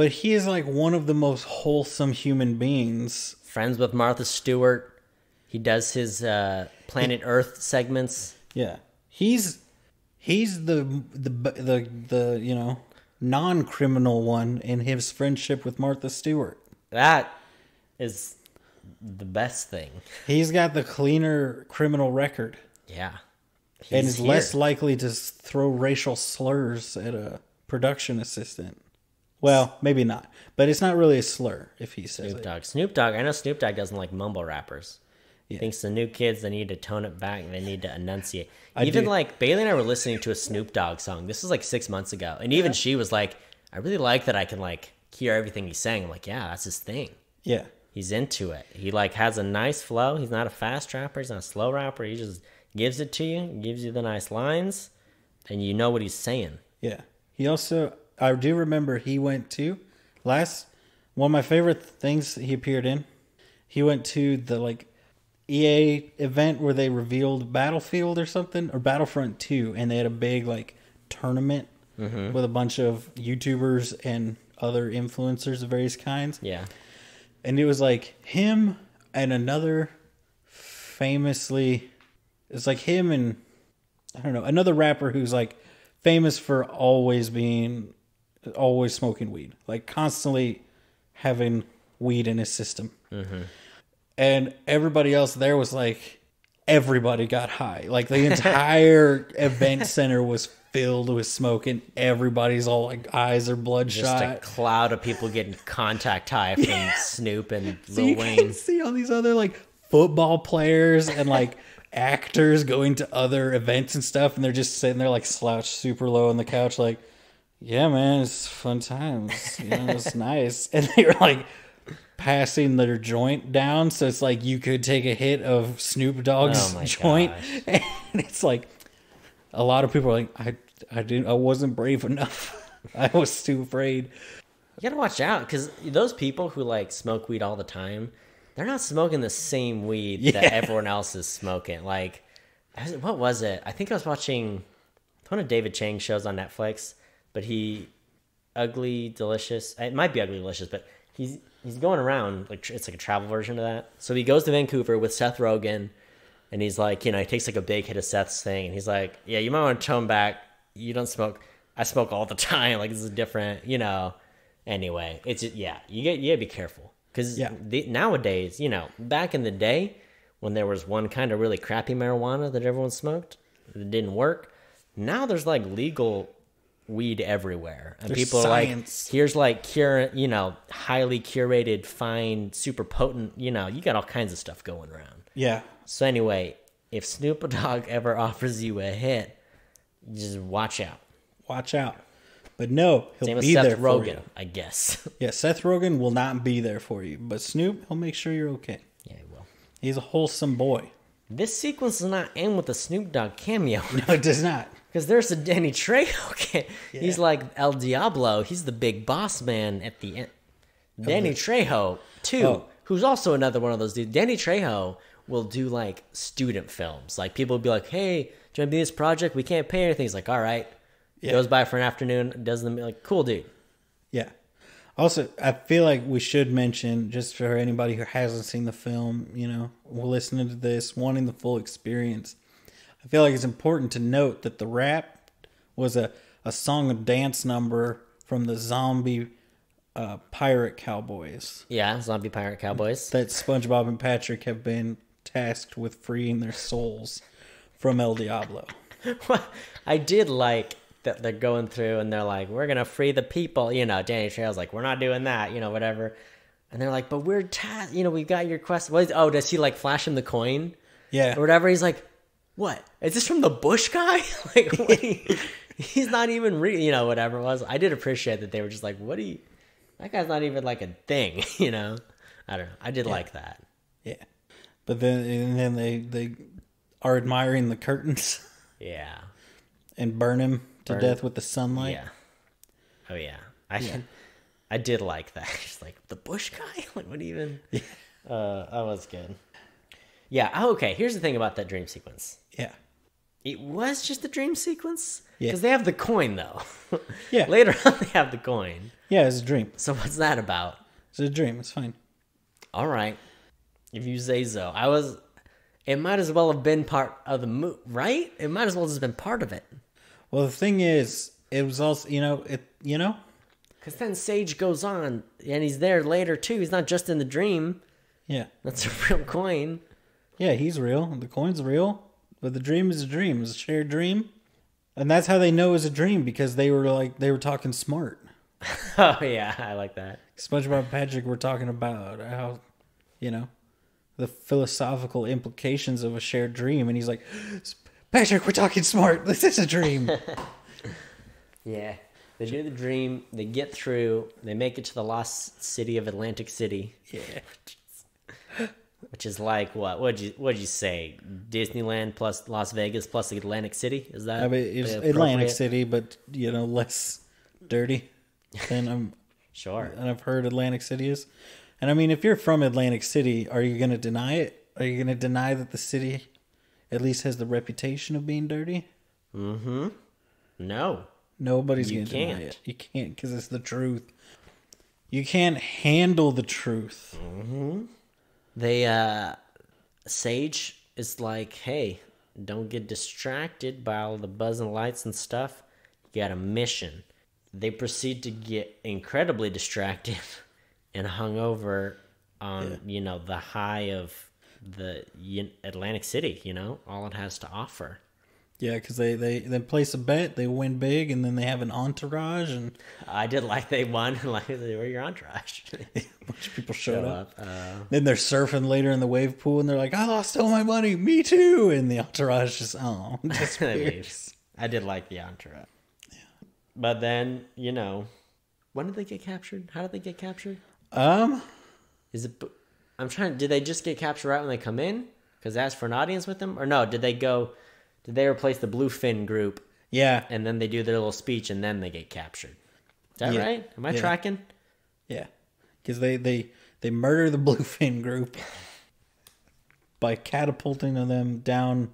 But he is like one of the most wholesome human beings. friends with Martha Stewart. He does his uh, Planet Earth segments. Yeah. He's he's the the the the, you know, non-criminal one in his friendship with Martha Stewart. That is the best thing. He's got the cleaner criminal record Yeah. and He's is less likely to throw racial slurs at a production assistant. Well, maybe not, but it's not really a slur if he says Snoop it. Dogg. Snoop Dogg. I know Snoop Dogg doesn't like mumble rappers. Yeah. Thinks the new kids they need to tone it back. They need to enunciate. I even do. like Bailey and I were listening to a Snoop Dogg song. This was like six months ago, and even she was like, "I really like that I can like hear everything he's saying." I'm like, "Yeah, that's his thing. Yeah. He's into it. He like has a nice flow. He's not a fast rapper. He's not a slow rapper. He just gives it to you, gives you the nice lines, and you know what he's saying. Yeah. He also, I do remember he went to last one of my favorite things he appeared in. He went to the like EA event where they revealed Battlefield or something or Battlefront 2 and they had a big like tournament mm-hmm. with a bunch of YouTubers and other influencers of various kinds. Yeah. And it was like him and another famously it's like him and I don't know, another rapper who's like famous for always being always smoking weed. Like constantly having weed in his system. Mm-hmm. And everybody else there was like everybody got high. Like the entire event center was filled with smoke and everybody's all like eyes are Just bloodshot. a cloud of people getting contact high from Snoop and So Lil you Wayne. can see all these other like football players and like actors going to other events and stuff, and they're just sitting there like slouched super low on the couch, like, "Yeah, man, it's fun times. You know, it's nice." And they were like passing their joint down, so it's like you could take a hit of Snoop Dogg's Oh joint, gosh. and it's like a lot of people are like, "I, I didn't, I wasn't brave enough. I was too afraid." You gotta watch out because those people who like smoke weed all the time, they're not smoking the same weed Yeah. that everyone else is smoking. Like, what was it? I think I was watching one of David Chang's shows on Netflix, but he, Ugly Delicious. It might be Ugly Delicious, but he's he's going around like it's like a travel version of that. So he goes to Vancouver with Seth Rogen, and he's like, you know, he takes like a big hit of Seth's thing, and he's like, yeah, you might want to tone back. You don't smoke. I smoke all the time. Like this is different, you know. Anyway, it's yeah, you get you gotta be careful because Yeah. nowadays, you know, back in the day when there was one kind of really crappy marijuana that everyone smoked that didn't work, now there's like legal weed everywhere, and There's people science. are like, here's like cure, you know, highly curated, fine, super potent, you know, you got all kinds of stuff going around. Yeah, So anyway, if Snoop Dogg ever offers you a hit, just watch out. watch out. But no, he'll Same be Seth there for you. I guess. Yeah, Seth Rogen will not be there for you, but Snoop, he'll make sure you're okay. yeah, he will. He's a wholesome boy. This sequence does not end with a Snoop Dogg cameo. No, it does not. Because there's a Danny Trejo. ca- He's like El Diablo. He's the big boss man at the end. Danny Trejo, too, Oh. who's also another one of those dudes. Danny Trejo will do like student films. Like people will be like, hey, do you want to in this project? We can't pay anything. He's like, all right. Yeah. Goes by for an afternoon, does them like, cool dude. Yeah. Also, I feel like we should mention, just for anybody who hasn't seen the film, you know, listening to this, wanting the full experience, I feel like it's important to note that the rap was a, a song and dance number from the zombie uh, pirate cowboys Yeah, Zombie Pirate Cowboys. that SpongeBob and Patrick have been tasked with freeing their souls from El Diablo. I did like that they're going through and they're like, we're gonna free the people. You know, Danny Trejo's like, we're not doing that. You know, whatever. And they're like, but we're ta- you know, we've got your quest. What is- oh, does he like flash him the coin Yeah. or whatever? He's like, what is this from the Bush guy? like, you- he's not even re- you know, whatever it was. I did appreciate that they were just like, what do you? That guy's not even like a thing. You know, I don't know. I did like that. Yeah. But then, and then they, they are admiring the curtains. Yeah. and burn him to Burn- death with the sunlight. Yeah. Oh yeah. I I did like that. Just like the Bush guy. Like what even? Yeah. Uh, that was good. Yeah. oh, Okay. Here's the thing about that dream sequence. Yeah. It was just a dream sequence Yeah. because they have the coin though. Yeah. Later on, they have the coin. Yeah, it's a dream. So what's that about? It's a dream. It's fine. All right. If you say so, I was. It might as well have been part of the movie, right? It might as well have been part of it. Well, the thing is, it was also, you know, it, you know, Because then Sage goes on, and he's there later too. He's not just in the dream. yeah, That's a real coin. yeah, he's real. The coin's real, but the dream is a dream. It's a shared dream, and that's how they know it's a dream because they were like they were talking smart. Oh yeah, I like that. SpongeBob and Patrick were talking about how, you know, the philosophical implications of a shared dream, and he's like, Patrick, we're talking smart. This is a dream. Yeah. They do the dream, they get through, they make it to the lost city of Atlantic City, yeah. Which is like what? What'd you what'd you say? Disneyland plus Las Vegas plus Atlantic City? Is that I mean, it's? Atlantic City, but you know, less dirty than I'm. Sure. and I've heard Atlantic City is. And I mean, if you're from Atlantic City, are you going to deny it? Are you going to deny that the city at least has the reputation of being dirty? Mm-hmm. No. Nobody's going to deny it. You can't because it's the truth. You can't handle the truth. They uh Sage is like, hey, don't get distracted by all the buzz and lights and stuff. You got a mission. They proceed to get incredibly distracted and hung over on, you know, the high of the Atlantic City, you know, all it has to offer. Yeah, because they, they, they place a bet, they win big, and then they have an entourage, and I did like they won, like, they were your entourage? a bunch of people showed Show up. up. Uh, Then they're surfing later in the wave pool, and they're like, "I lost all my money, me too." And the entourage just oh, disappears. I did like the entourage. Yeah. But then, you know, when did they get captured? How did they get captured? um, Is it? I'm trying. Did they just get captured right when they come in? Because asked for an audience with them, or no? Did they go? Did they replace the Bluefin group yeah, and then they do their little speech and then they get captured? Is that Yeah. right? Am I Yeah. tracking? Yeah, because they they they murder the Bluefin group by catapulting them down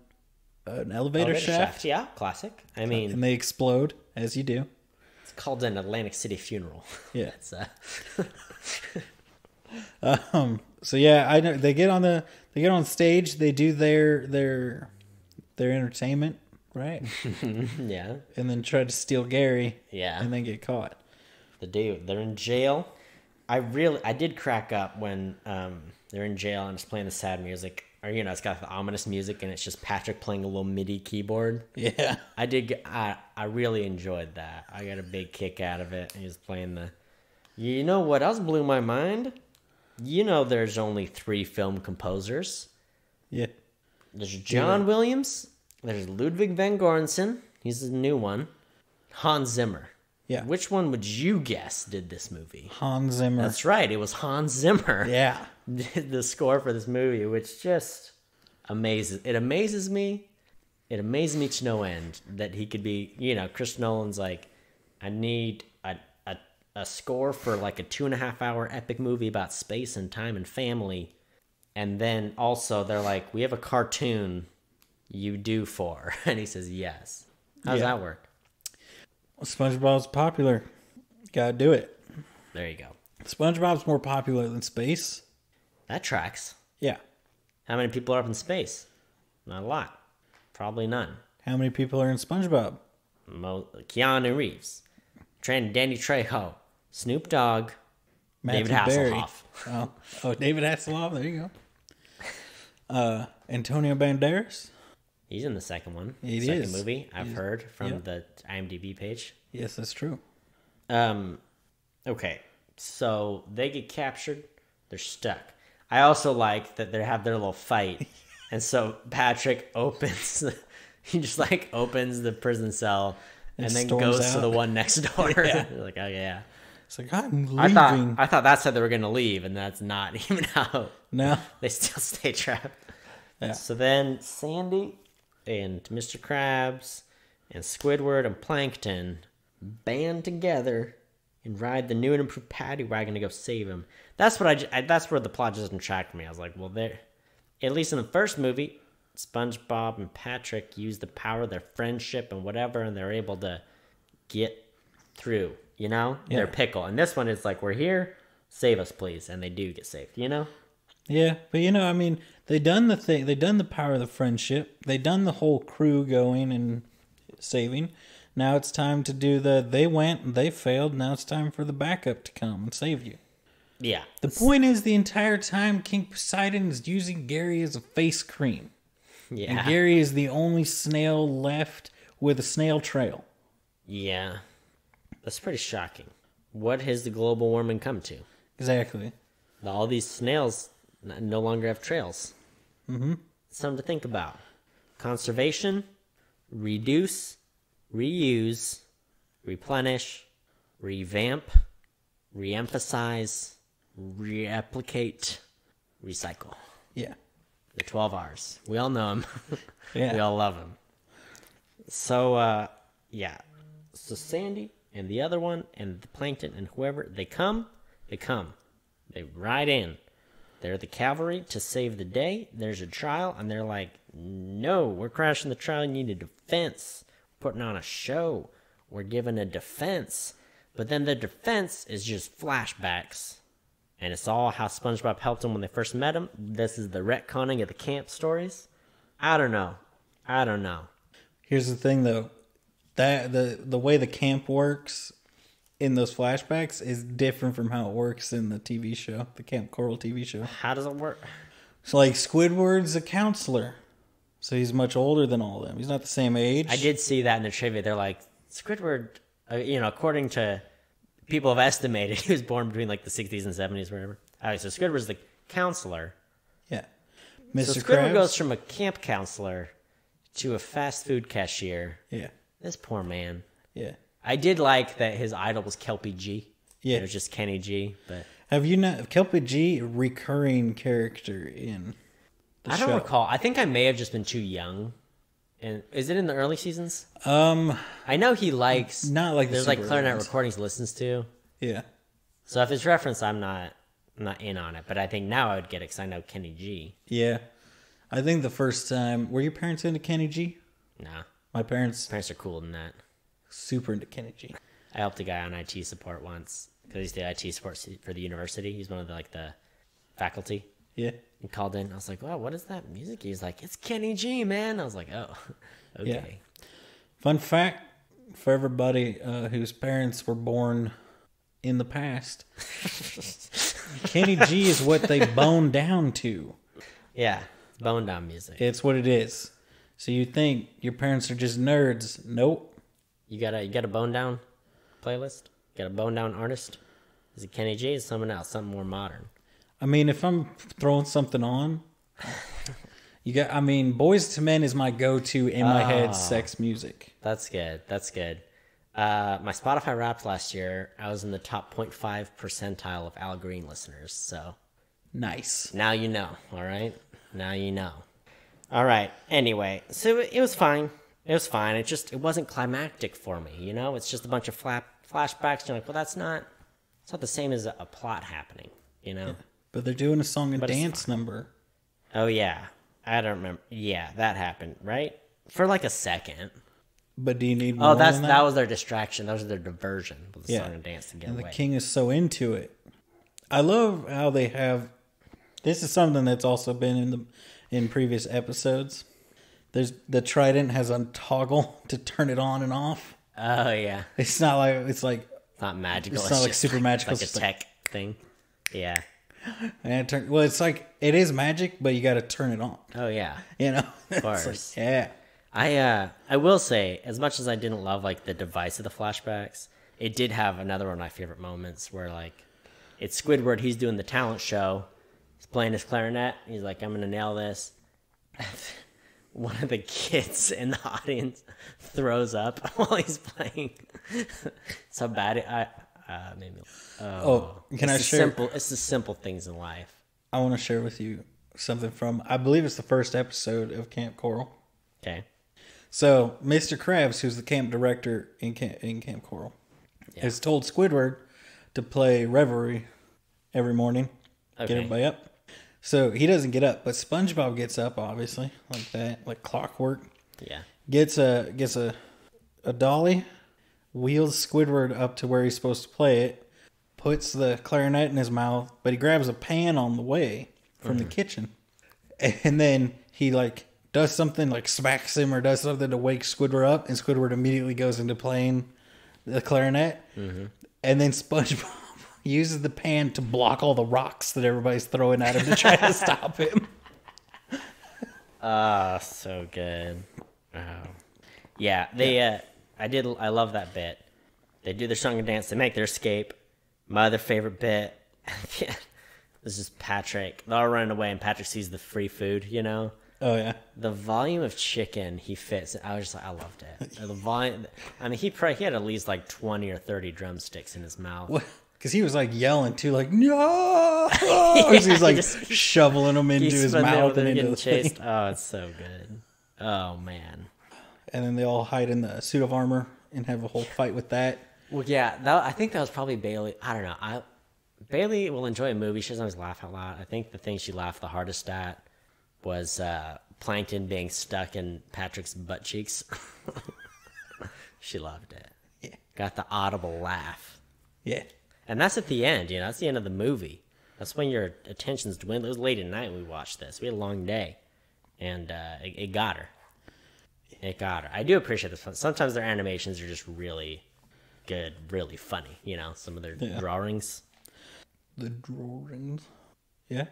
an elevator, Elevator shaft, Yeah, classic. I mean, and they explode as you do. it's called an Atlantic City funeral. Yeah. Uh, Um. So yeah, I know they get on the they get on stage. They do their their their entertainment right, yeah, and then try to steal Gary. Yeah. and then get caught. the day they're in jail. I really, I did crack up when um, they're in jail and it's playing the sad music, or you know, it's got the ominous music and it's just Patrick playing a little MIDI keyboard. Yeah, I did, I, I really enjoyed that. I got a big kick out of it. He was playing the. You know what else blew my mind? You know, there's only three film composers. yeah, There's John Williams. There's Ludwig van Göransson. He's the new one. Hans Zimmer. Yeah. Which one would you guess did this movie? Hans Zimmer. That's right. It was Hans Zimmer. yeah. did the score for this movie, which just amazes. It amazes me. It amazes me to no end that he could be. You know, Chris Nolan's like, I need a a, a score for like a two and a half hour epic movie about space and time and family, and then also they're like, we have a cartoon. You do for, and he says yes. How does Yeah. that work? SpongeBob's popular. Gotta do it. There you go. SpongeBob's more popular than space. That tracks. Yeah. How many people are up in space? Not a lot. Probably none. How many people are in SpongeBob? Mo- Keanu Reeves, Trent Danny Trejo, Snoop Dogg, David Matthew Berry. Hasselhoff. Oh, oh, David Hasselhoff. There you go. Uh, Antonio Banderas. He's in the second one. He second is. movie. I've He's- heard from yeah. the IMDb page. Yes, that's true. Um, okay, so they get captured. They're stuck. I also like that they have their little fight, and so Patrick opens. he just like opens the prison cell and, And then goes to the one next door. Yeah. like, oh yeah. It's like I'm leaving. I thought I thought that's how they were gonna leave, and that's not even how no. they still stay trapped. Yeah. So then Sandy and Mr. Krabs and Squidward and Plankton band together and ride the new and improved paddy wagon to go save him. That's what I. That's where the plot just for me. I was like, well, there. At least in the first movie, SpongeBob and Patrick use the power of their friendship and whatever, and they're able to get through. You know, their Yeah. pickle. And this one is like, we're here, save us, please, and they do get saved. You know. Yeah, but you know, I mean, they done the thing. They done the power of the friendship. They done the whole crew going and saving. Now it's time to do the. They went. They failed. Now it's time for the backup to come and save you. Yeah. The point is, the entire time King Poseidon is using Gary as a face cream, Yeah. and Gary is the only snail left with a snail trail. Yeah. That's pretty shocking. What has the global warming come to? Exactly. All these snails no longer have trails. Mm-hmm. Something to think about. Conservation, reduce, reuse, replenish, revamp, reemphasize, replicate, recycle. Yeah. The 12 R's. We all know them. Yeah. we all love them. So, uh, yeah. So Sandy and the other one and the plankton and whoever, they come, they come. They ride in. They're the cavalry to save the day. There's a trial, and they're like, no, we're crashing the trial. You need a defense. Putting on a show. We're giving a defense. But then the defense is just flashbacks and it's all how SpongeBob helped him when they first met him. This is the retconning of the camp stories. I don't know. I don't know. Here's the thing, though. That the the way the camp works in those flashbacks is different from how it works in the TV show, the Kamp Koral TV show. How does it work? So, like Squidward's a counselor, so he's much older than all of them. He's not the same age. I did see that in the trivia. They're like Squidward. Uh, you know, according to people have estimated, he was born between like the 60s and 70s, whatever. All right, so Squidward's the counselor. Yeah, So Mr. Squidward Krabs. goes from a camp counselor to a fast food cashier. yeah, This poor man. yeah, I did like that his idol was Kelpy G. Yeah. It was just Kenny G, but Have you not Kelpy G recurring character in the I don't show? recall. I think I may have just been too young. And is it in the early seasons? Um, I know he likes Not like the there's like clarinet ones. recordings listens to. yeah, So if it's referenced, I'm not I'm not in on it. But I think now I would get it because I know Kenny G. yeah. I think the first time were your parents into Kenny G? Nah, My parents parents are cooler than that. super into Kenny G. I helped a guy on IT support once because he's the IT support for the university. He's one of the like the faculty. Yeah, He called in. I was like, "Wow, what is that music?" He's like, "It's Kenny G, man." I was like, "Oh, okay." Yeah. Fun fact for everybody uh, whose parents were born in the past Kenny G is what they bone down to. Yeah, bone down music. It's what it is. So you think your parents are just nerds. Nope. You got a you got a bone down playlist? You got a bone down artist? Is it Kenny G? Is someone else? Something more modern? I mean, if I'm throwing something on, you got, I mean, Boyz II Men is my go to in my Ah. head sex music. That's good. That's good. Uh, my Spotify Wrapped last year, I was in the top 0.5 percentile of Al Green listeners. So Nice. now you know. All right. Now you know. All right. Anyway, so it, was fine. It was fine. It just it wasn't climactic for me. You know, it's just a bunch of flap flashbacks. You're like, well, that's not. It's not the same as a, a plot happening. You know. But they're doing a song and But dance number. Oh yeah. I don't remember. Yeah, that happened, right? For like a second. But do you need oh, more Oh, that's than that? that? was their distraction. That was their diversion. with the Yeah. song and dance to get And the away. king is so into it. I love how they have. This is something that's also been in the in previous episodes. There's the trident has a toggle to turn it on and off. oh yeah. It's not like it's like not magical. It's not like super magical, It's Like a it's tech thing. Yeah. and it turn, well, it's like it is magic, but you got to turn it on. Oh yeah. You know, Of course. like, yeah, I uh I will say, as much as I didn't love like the device of the flashbacks, it did have another one of my favorite moments where like it's Squidward, he's doing the talent show, he's playing his clarinet, he's like, I'm gonna nail this. one of the kids in the audience throws up while he's playing. so bad it I uh maybe Oh, can I share? simple it's the simple things in life. I want to share with you something from I believe it's the first episode of Kamp Koral. Okay. So Mr. Krabs, who's the camp director in Camp, in Kamp Koral, has told Squidward to play Reveille every morning, okay. get everybody up. So he doesn't get up, but SpongeBob gets up, obviously, like that, like clockwork. Yeah. Gets a gets a a dolly, wheels Squidward up to where he's supposed to play it, puts the clarinet in his mouth, but he grabs a pan on the way from the mm. kitchen, and then he like does something like smacks him or does something to wake Squidward up, and Squidward immediately goes into playing the clarinet, mm-hmm. and then SpongeBob uses the pan to block all the rocks that everybody's throwing at him to try to stop him. Ah, so good. Oh. Yeah, they. Uh, I did. I love that bit. They do their song and dance. They make their escape. My other favorite bit. this is Patrick. They're all running away, and Patrick sees the free food. You know, Oh yeah. the volume of chicken he fits. I was just like, I loved it. The volume. I mean, he probably he had at least like twenty or thirty drumsticks in his mouth. Because he was like yelling too, like no. As he's like just- shoveling them into his mouth and into the chased. thing. Oh, it's so good. Oh man. And then they all hide in the suit of armor and have a whole fight with that. Well, yeah, that, I think that was probably Bailey. I don't know. I Bailey will enjoy a movie. She doesn't always laugh out loud. I think the thing she laughed the hardest at was uh, Plankton being stuck in Patrick's butt cheeks. she loved it. Yeah. Got the audible laugh, Yeah. And that's at the end. You know, that's the end of the movie. That's when your attention's dwindling. It was late at night when we watched this. We had a long day, and uh, it, it got her. It got her. I do appreciate this. Sometimes their animations are just really good, really funny. You know, some of their Yeah. drawings. The drawings. Yeah.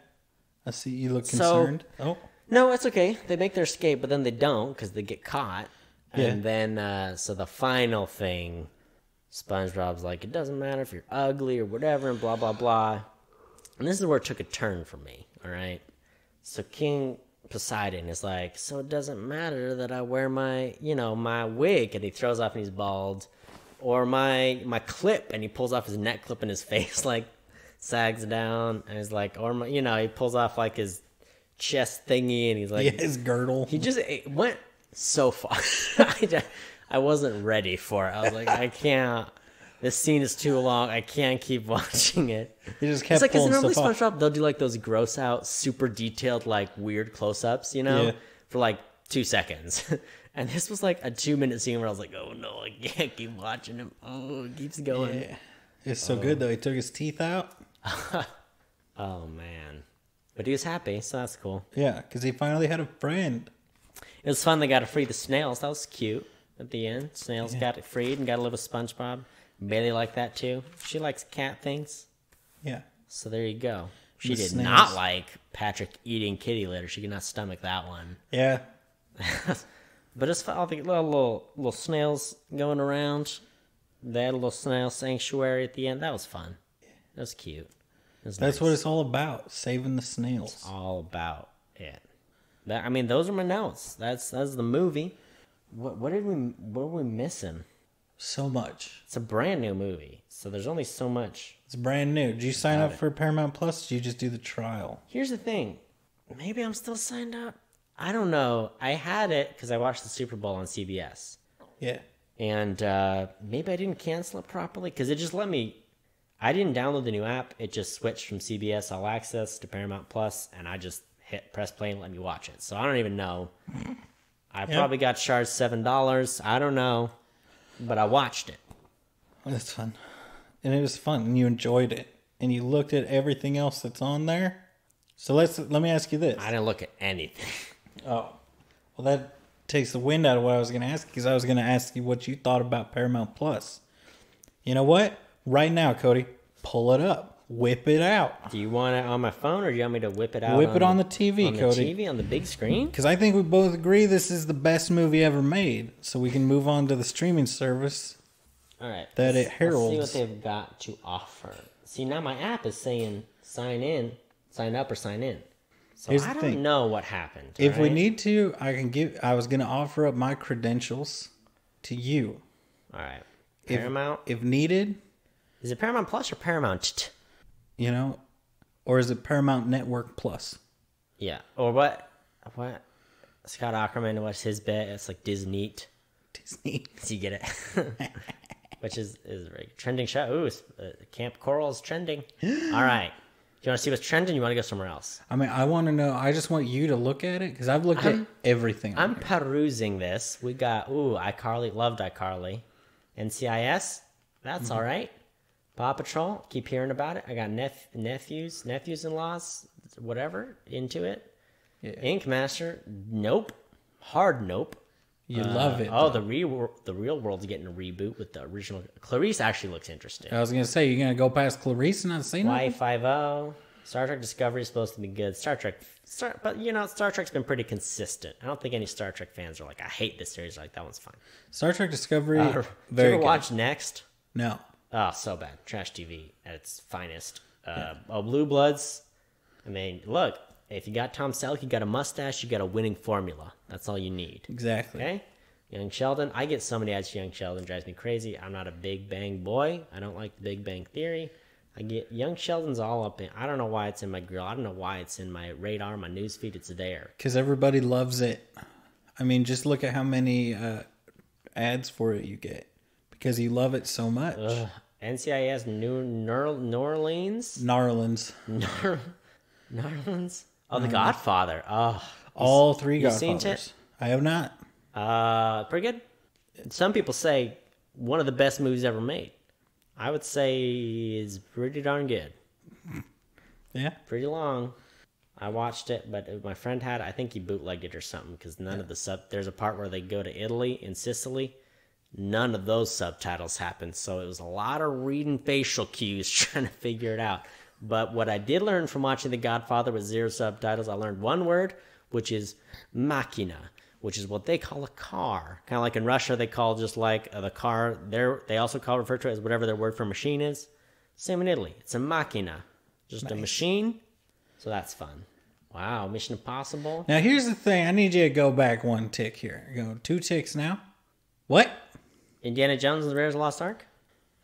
I see you look So- concerned. oh. No, it's okay. They make their escape, but then they don't because they get caught. Yeah. And then, uh, so the final thing, SpongeBob's like, it doesn't matter if you're ugly or whatever, and blah, blah, blah. And this is where it took a turn for me, all right? So King Poseidon is like, so it doesn't matter that I wear my, you know, my wig, and he throws off and he's bald, or my my clip, and he pulls off his neck clip, and his face like sags down, and he's like, or my, you know, he pulls off like his chest thingy, and he's like, Yeah, his girdle. he just went so far. I, wasn't ready for it. I was like, I can't. This scene is too long. I can't keep watching it. He just kept. It's like because normally. SpongeBob they'll do like those gross out, super detailed, like weird close ups, you know, Yeah. for like two seconds. and this was like a two minute scene where I was like, oh no, I can't keep watching him. Oh, it keeps going. Yeah. It's so good though. He took his teeth out. Oh man, but he was happy, so that's cool. Yeah, because he finally had a friend. It was fun. They got to free the snails. That was cute at the end. Snails got it freed and got to live with SpongeBob. Bailey liked that too. She likes cat things. Yeah. So there you go. She The did snails. not like Patrick eating kitty litter. She could not stomach that one. Yeah. But it's. All the little, little little snails going around. They had a little snail sanctuary at the end. That was fun. That was cute. Was That's nice. what it's all about. Saving the snails. all about it. That I mean, those are my notes. That's that's the movie. What what did we what were we missing? So much. It's a brand new movie, so there's only so much. It's brand new. Did you sign up it. for Paramount Plus? Did you just do the trial? Here's the thing. Maybe I'm still signed up. I don't know. I had it because I watched the Super Bowl on CBS. Yeah. and uh, maybe I didn't cancel it properly because it just let me. I didn't download the new app. It just switched from CBS All Access to Paramount Plus, and I just hit press play and let me watch it. So I don't even know. I probably got charged seven dollars. I don't know, but I watched it. Oh, that's fun. And it was fun and you enjoyed it. And you looked at everything else that's on there. So let's let me ask you this. I didn't look at anything. Oh. Well that takes the wind out of what I was gonna ask because I was gonna ask you what you thought about Paramount Plus. You know what? Right now, Cody, pull it up. Whip it out. Do you want it on my phone, or do you want me to whip it out? Whip it on the TV, on Cody. The TV on the big screen. Because I think we both agree this is the best movie ever made. So we can move on to the streaming service. All right. That let's- it Let's see what they've got to offer. See now my app is saying sign in, sign up, or sign in. So Here's I don't thing. know what happened. If we need to, I can give. I was gonna offer up my credentials to you, all right, If- Paramount if needed. is it Paramount Plus or Paramount? You know, or is it Paramount Network Plus? Yeah, or what? What? Scott Aukerman, what's his bit. It's like Disney. Disney. So you get it, which is is a trending show. Ooh, uh, Kamp Koral's trending. All right, you want to see what's trending? You want to go somewhere else? I mean, I want to know. I just want you to look at it because I've looked at everything. I'm perusing this. We got ooh, iCarly, loved iCarly, NCIS. That's all right. Paw Patrol, keep hearing about it. I got nep- nephews, nephews in laws, whatever, into it. Yeah. Ink Master, nope, hard nope. you love it. Oh, the real the real world's getting a reboot with the original. Clarice actually looks interesting. I was gonna say you're gonna go past Clarice and not say Y five O. Star Trek Discovery is supposed to be good. Star Trek, Star, but you know, Star Trek's been pretty consistent. I don't think any Star Trek fans are like, I hate this series. Like that one's fine. Star Trek Discovery. Uh, did very you ever good. watch Next? No. Oh, so bad. Trash TV at its finest. Uh, oh, Blue Bloods. I mean, look, if you got Tom Selleck, you got a mustache, you got a winning formula. That's all you need. Exactly. Okay? Young Sheldon. I get so many ads for Young Sheldon. Drives me crazy. I'm not a Big Bang boy. I don't like the Big Bang Theory. I get Young Sheldon's all up in. I don't know why it's in my grill. I don't know why it's in my radar, my news feed. It's there. Because everybody loves it. I mean, just look at how many uh, ads for it you get because you love it so much. Ugh. NCIS New New Orleans. Narlands. Oh, The Godfather. Oh, All three you seen Godfathers. I have not. Uh, pretty good. Some people say one of the best movies ever made. I would say is pretty darn good. Yeah. Pretty long. I watched it, but my friend had. I think he bootlegged it or something because none of the sub. There's a part where they go to Italy in Sicily. None of those subtitles happened, so it was a lot of reading facial cues trying to figure it out. But what I did learn from watching The Godfather with zero subtitles, I learned one word, which is machina, which is what they call a car. Kind of like in Russia, they call just like uh, the car. There, they also call refer to it as whatever their word for machine is. Same in Italy. It's a machina, just a machine. So that's fun. Wow, Mission Impossible. Now here's the thing. I need you to go back one tick here. Go two ticks now. What? Indiana Jones and the Raiders of the Lost Ark.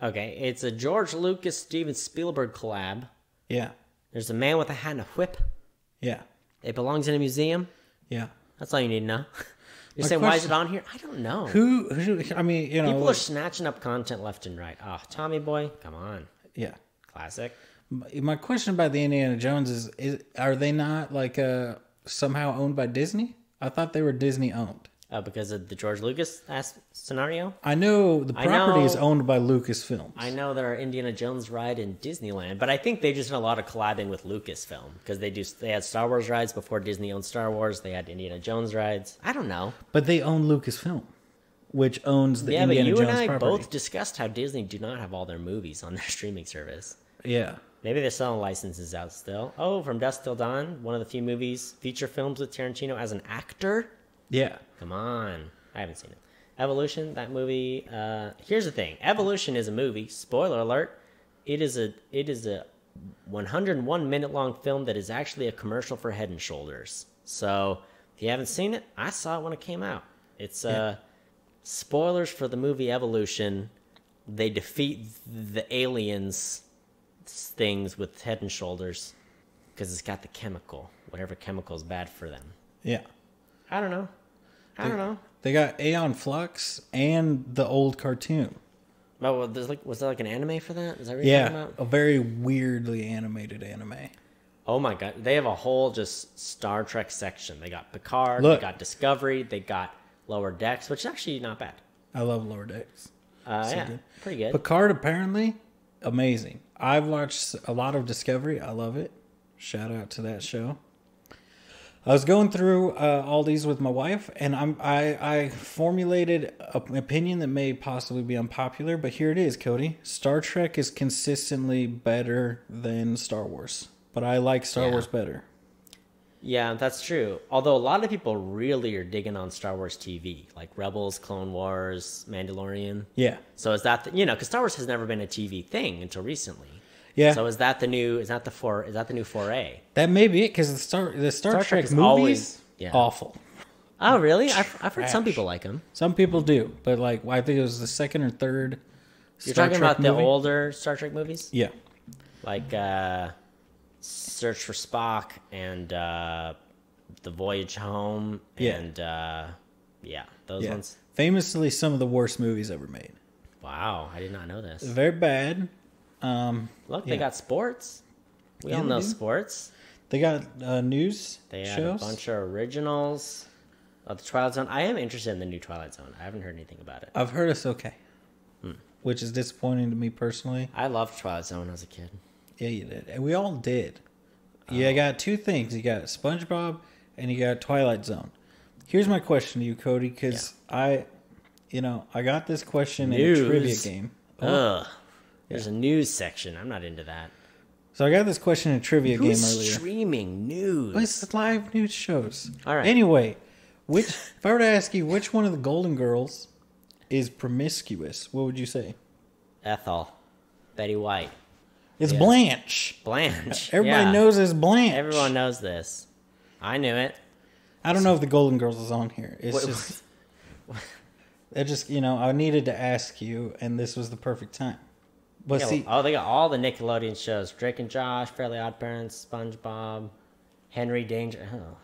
Okay, it's a George Lucas Steven Spielberg collab. Yeah. There's a man with a hat and a whip. Yeah. It belongs in a museum. Yeah. That's all you need to know. You're My saying why is it on here? I don't know. Who? who I mean, you know. People are snatching up content left and right. Oh, Tommy Boy, come on, yeah. classic. My- My question about the Indiana Jones is: Is are they not like uh somehow owned by Disney? I thought they were Disney owned. Uh, because of the George Lucas as- scenario. I know the property is owned by Lucasfilms. I know there are Indiana Jones ride in Disneyland, but I think they just did a lot of collabing with Lucasfilm because they do. They had Star Wars rides before Disney owned Star Wars. They had Indiana Jones rides. I don't know. But they own Lucasfilm, which owns the yeah, Indiana but you Jones and I property. both discussed how Disney do not have all their movies on their streaming service. Yeah. Maybe they're selling licenses out still. Oh, From Dusk Till Dawn, one of the few movies, feature films with Tarantino as an actor. Yeah. Come on. I haven't seen it. Evolution, that movie. Uh, here's the thing. Evolution is a movie. Spoiler alert. It is a it is a 101 minute long film that is actually a commercial for Head and Shoulders. So if you haven't seen it, I saw it when it came out. It's uh spoilers for the movie Evolution. They defeat the aliens things with head and shoulders because it's got the chemical, whatever chemical is bad for them. Yeah. I don't know. I don't know. They got Aeon Flux and the old cartoon. Oh, well, there's like, was there like an anime for that? Is that what you're talking Yeah, about? a very weirdly animated anime. Oh my god, they have a whole just Star Trek section. They got Picard, Look. they got Discovery, they got Lower Decks, which is actually not bad. I love Lower Decks. Uh, So yeah, good. pretty good. Picard apparently amazing. I've watched a lot of Discovery. I love it. Shout out to that show. I was going through uh, all these with my wife, and I'm I I formulated an opinion that may possibly be unpopular, but here it is, Cody. Star Trek is consistently better than Star Wars, but I like Star Yeah. Wars better. Yeah, that's true. Although a lot of people really are digging on Star Wars TV, like Rebels, Clone Wars, Mandalorian. Yeah, So is that the, you know because Star Wars has never been a TV thing until recently. Yeah. So is that the new? Is that the four? Is that the new foray? that may be it because the Star the Star, Star Trek Trek movies always- yeah. awful. Oh, really? I've, I've heard some people like them. Some people do, but like I think it was the second or third. You're Star talking Trek about the older Star Trek movies, Yeah, like uh, Search for Spock and uh, The Voyage Home, Yeah. and uh, yeah, those yeah. ones. Famously, some of the worst movies ever made. Wow, I did not know this. Very bad. Um, Look, Yeah. they got sports. We Yeah, all know sports. they got uh, news They had shows. a bunch of originals. of the Twilight Zone. I am interested in the new Twilight Zone. I haven't heard anything about it. I've heard it's okay, Hmm. which is disappointing to me personally. I loved Twilight Zone when I was a kid. Yeah, you did, and we all did. Oh. You got two things. You got SpongeBob, and you got Twilight Zone. Here's my question to you, Cody, because I, you know, I got this question in a trivia News. game. Ugh. There's a news section. I'm not into that. So I got this question in a trivia game earlier. streaming news? It's live news shows. All right. Anyway, which if I were to ask you which one of the Golden Girls is promiscuous, what would you say? Ethel, Betty White, It's Yeah. Blanche. Blanche. Everybody Yeah. knows it's Blanche. Everyone knows this. I knew it. I don't know if the Golden Girls is on here. It's Wait, just it just you know I needed to ask you, and this was the perfect time. But Yeah, see, oh, they got all the Nickelodeon shows: Drake and Josh, Fairly Odd Parents, SpongeBob, Henry Danger. Oh.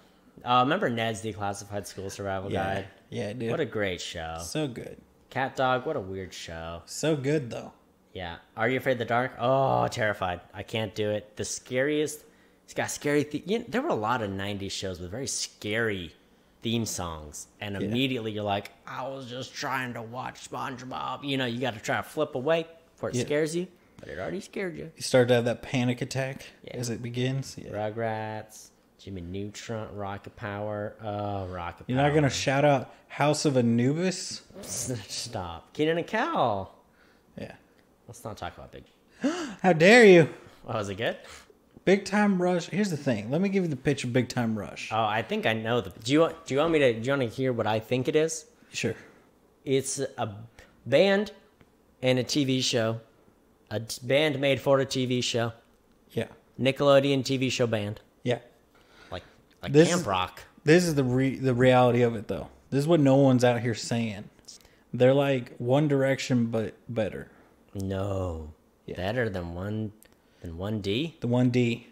Uh, remember Ned's Declassified School Survival yeah, Guide? yeah, dude, What a great show. so good, Cat Dog. What a weird show. so good though. Yeah. Are you afraid of the dark? Oh, terrified. I can't do it. The scariest. It's got scary. Th- you know, there were a lot of '90s shows with very scary theme songs, and Yeah. immediately you're like, "I was just trying to watch SpongeBob." You know, you got to try to flip away before it Yeah. scares you, but it already scared you. You start to have that panic attack Yeah. as it begins. Yeah. Rugrats, Jimmy Neutron, Rocket Power. Oh, Rocket Power. You're Power. not gonna shout out House of Anubis? stop. Kenan and Kel. Yeah. Let's not talk about big. How dare you? Oh, was it good? Big Time Rush. Here's the thing. Let me give you the pitch of Big Time Rush. Oh, I think I know the. Do you want? Do you want me to? Do you want to hear what I think it is? Sure. It's a band and a TV show. a band made for a TV show. Yeah. Nickelodeon TV show band. Yeah. Like like This Camp Rock. This is the re- the reality of it though. This is what no one's out here saying. They're like One Direction but better. No. Yeah. Better than one than one D. The 1D.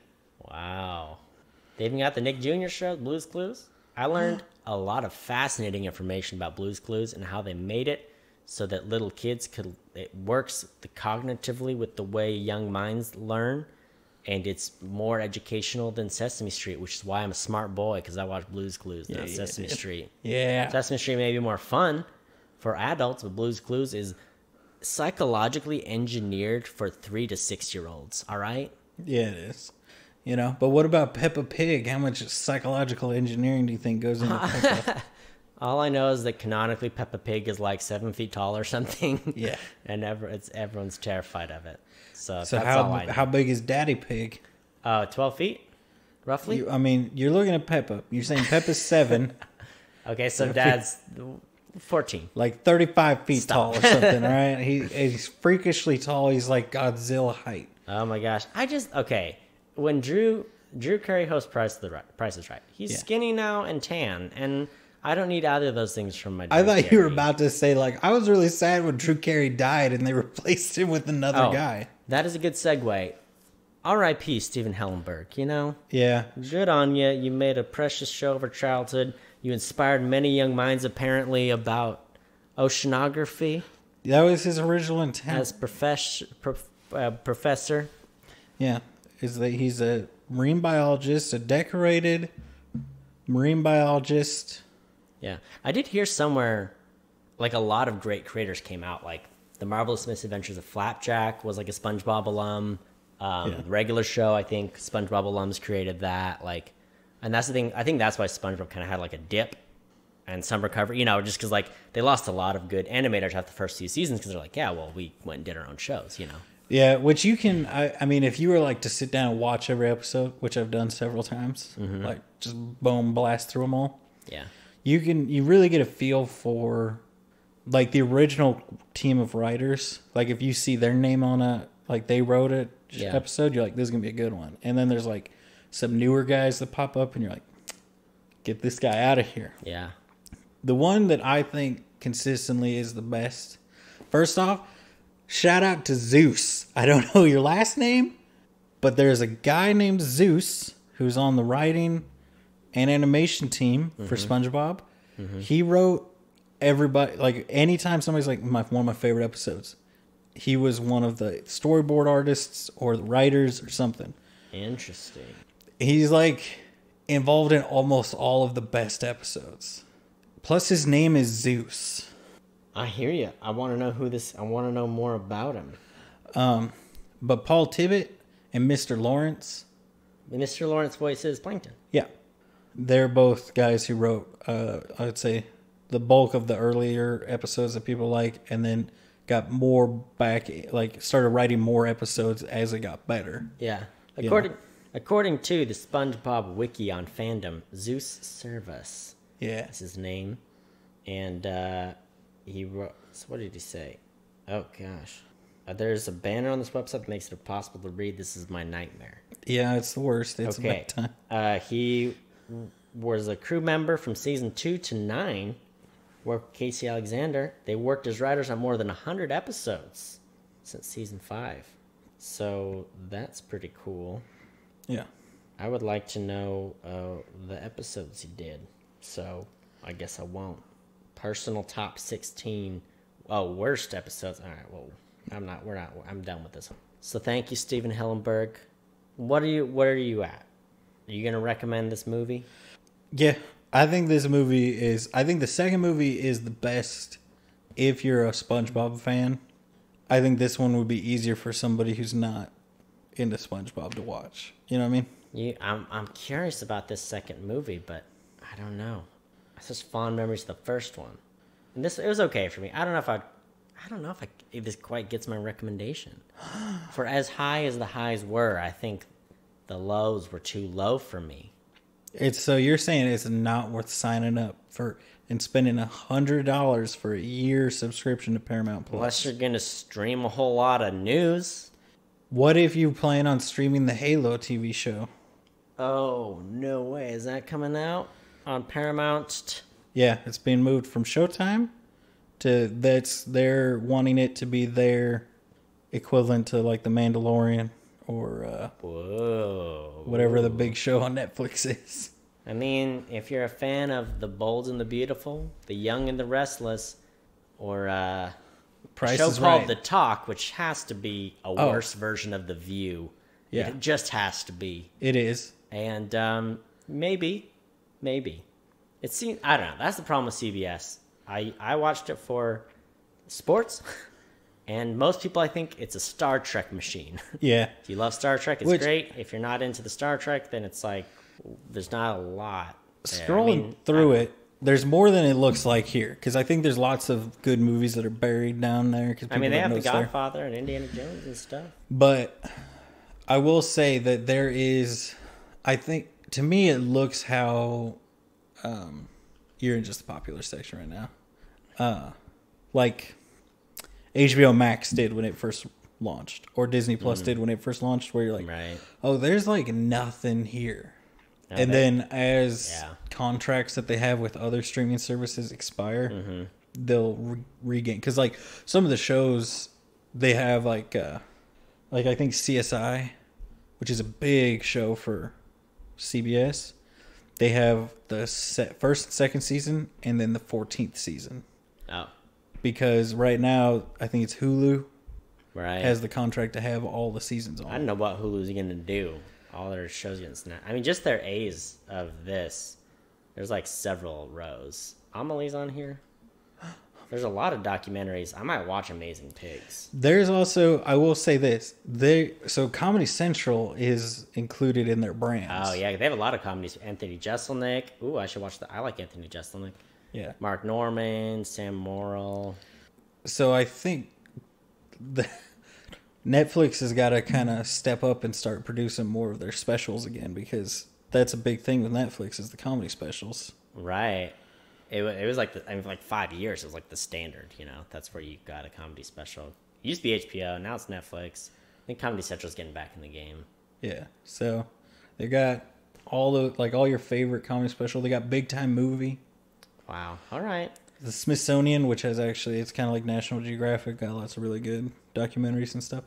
Wow. They even got the Nick Jr. show, Blues Clues. I learned a lot of fascinating information about Blues Clues and how they made it so that little kids could. It works the cognitively with the way young minds learn, and it's more educational than Sesame Street, which is why I'm a smart boy because I watch Blues Clues, not yeah, Sesame dude. Street. Yeah. Sesame Street may be more fun for adults, but Blues Clues is psychologically engineered for three to six year olds. All right. Yeah, it is. You know, but what about Peppa Pig? How much psychological engineering do you think goes into Peppa? All I know is that canonically Peppa Pig is like seven feet tall or something. Yeah. and ever, it's everyone's terrified of it. So, So that's how all I know. how big is Daddy Pig? uh, 12 feet, roughly. You, I mean, you're looking at Peppa. You're saying Peppa's seven, okay, so dad's 14. like 35 feet Stop. tall or something, right? He, he's freakishly tall. He's like Godzilla height. Oh my gosh! I just okay. When Drew Drew Carey hosts Price the right, Price is Right, he's Yeah. skinny now and tan, and I don't need either of those things from my. I Drew thought you were about to say like I was really sad when Drew Carey died and they replaced him with another Oh, guy. That is a good segue. R.I.P. Stephen Hillenburg. You know, Yeah, good on you. You made a precious show of our childhood. You inspired many young minds, apparently, about oceanography that was his original intent. as profess- prof- uh, professor. yeah, is that he's a marine biologist, a decorated marine biologist. Yeah, I did hear somewhere, like a lot of great creators came out. Like the marvelous misadventures of Flapjack was like a SpongeBob alum. Um, Yeah. regular show, I think SpongeBob alums created that. Like, and that's the thing. I think that's why SpongeBob kind of had like a dip and some recovery. You know, just because like they lost a lot of good animators after the first few seasons because they're like, yeah, well, we went and did our own shows. You know. Yeah, which you can. I, I mean, if you were like to sit down and watch every episode, which I've done several times, like just boom blast through them all, Yeah. You can. You really get a feel for like the original team of writers. Like if you see their name on a like they wrote it Yeah. episode, you're like, this is gonna be a good one. And then there's like some newer guys that pop up, and you're like, get this guy out of here. Yeah. The one that I think consistently is the best. First off, shout out to Zeus. I don't know your last name, but there's a guy named Zeus who's on the writing and animation team for SpongeBob. He wrote everybody like anytime somebody's like my one of my favorite episodes, he was one of the storyboard artists or the writers or something. Interesting. He's like involved in almost all of the best episodes. Plus his name is Zeus. I hear you. I want to know who this. I want to know more about him. Um, but Paul Tibbitt and Mr. Lawrence, Mr. Lawrence voice is Plankton. They're both guys who wrote, uh, I would say, the bulk of the earlier episodes that people like, and then got more back, like started writing more episodes as it got better. Yeah. According according to the SpongeBob wiki on fandom, Zeus Cervas Yeah, is his name, and uh, he wrote. So what did he say? Oh gosh, uh, there's a banner on this website that makes it impossible to read. This is my nightmare. yeah, it's the worst. It's Okay. Uh, he was a crew member from season two to nine. Worked with Casey Alexander. They worked as writers on more than hundred episodes since season five. So that's pretty cool. Yeah, I would like to know uh, the episodes he did. So I guess I won't. Personal top sixteen. Oh, worst episodes. All right. Well, I'm not. We're not. I'm done with this one. So thank you, Stephen Hillenburg. What are you? What are you at? Are you gonna recommend this movie? yeah. I think this movie is. I think the second movie is the best. If you're a SpongeBob fan, I think this one would be easier for somebody who's not into SpongeBob to watch. You know what I mean? You, I'm. I'm curious about this second movie, but I don't know. It's just fond memories of the first one, and this it was okay for me. I don't know if I. I don't know if I if this quite gets my recommendation. For as high as the highs were, I think the lows were too low for me. It's so you're saying it's not worth signing up for and spending a hundred dollars for a year subscription to Paramount Plus. Unless you're gonna stream a whole lot of news. What if you plan on streaming the Halo TV show? Oh no way! Is that coming out on Paramount? Yeah, it's being moved from Showtime to that's they're wanting it to be their equivalent to like the Mandalorian or uh, Whoa! whatever the big show on Netflix is. I mean, if you're a fan of The Bold and the Beautiful, The Young and the Restless, or uh, Price a show is called right. The Talk, which has to be a Oh. worse version of The View. Yeah. It just has to be. It is. And um, maybe, maybe. It seems, I don't know. That's the problem with CBS. I, I watched it for sports, and most people, I think, it's a Star Trek machine. Yeah. if you love Star Trek, it's Which- great. If you're not into the Star Trek, then it's like, there's not a lot. there. I Scrolling mean, through I- it, there's more than it looks like here because I think there's lots of good movies that are buried down there. Cause I mean, they have The it's there. Godfather and Indiana Jones and stuff. But I will say that there is, I think, to me, it looks how um, you're in just the popular section right now. Uh, like HBO Max did when it first launched, or Disney Plus did when it first launched, where you're like, Right. oh, there's like nothing here. and they- then as Yeah. contracts that they have with other streaming services expire, Mm-hmm. they'll re- regain. Because like some of the shows, they have like uh like I think CSI, which is a big show for CBS. They have the set first and second season, and then the fourteenth season. Oh, Because right now, I think it's Hulu right. has the contract to have all the seasons on. I don't know what Hulu's gonna do. All their shows getting snapped. I mean, just their A's of this. There's like several rows. Amelie's on here. There's a lot of documentaries. I might watch Amazing Pigs. There's also, I will say this, they so Comedy Central is included in their brands. Oh yeah, they have a lot of comedies. Anthony Jeselnik. Ooh, I should watch that. I like Anthony Jeselnik. Yeah. Mark Normand, Sam Morril. So I think the Netflix has got to kind of step up and start producing more of their specials again because that's a big thing with Netflix is the comedy specials. Right. It, it was like the, I mean, like five years. It was like the standard. You know, that's where you got a comedy special. It used to be HBO. Now it's Netflix. I think Comedy Central's getting back in the game. Yeah. So they got all the like all your favorite comedy special. They got Big Time Movie. Wow. All right. the Smithsonian, which has actually it's kind of like National Geographic, got lots of really good documentaries and stuff.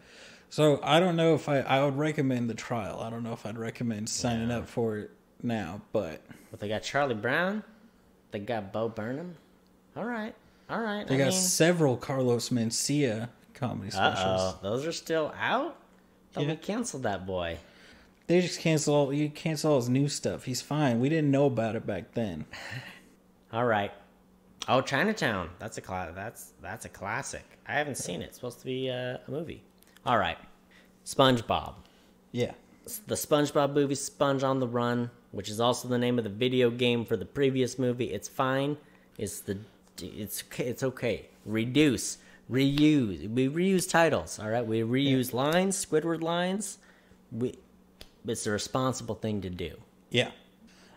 So I don't know if I I would recommend the trial. I don't know if I'd recommend signing up for it now, but But they got Charlie Brown. They got Bo Burnham. All right. All right. they I got mean, several Carlos Mencia comedy specials. oh. Those are still out? Thought Yeah. we canceled that boy. They just cancel all you cancel all his new stuff. He's fine. We didn't know about it back then. All right. Oh, Chinatown. That's a cla- That's that's a classic. I haven't seen it. It's supposed to be uh, a movie. All right. SpongeBob. Yeah. the SpongeBob movie Sponge on the Run, which is also the name of the video game for the previous movie. It's fine. It's the it's okay- it's okay. Reduce, reuse. We reuse titles. All right, we reuse lines, Squidward lines. We it's a responsible thing to do. Yeah.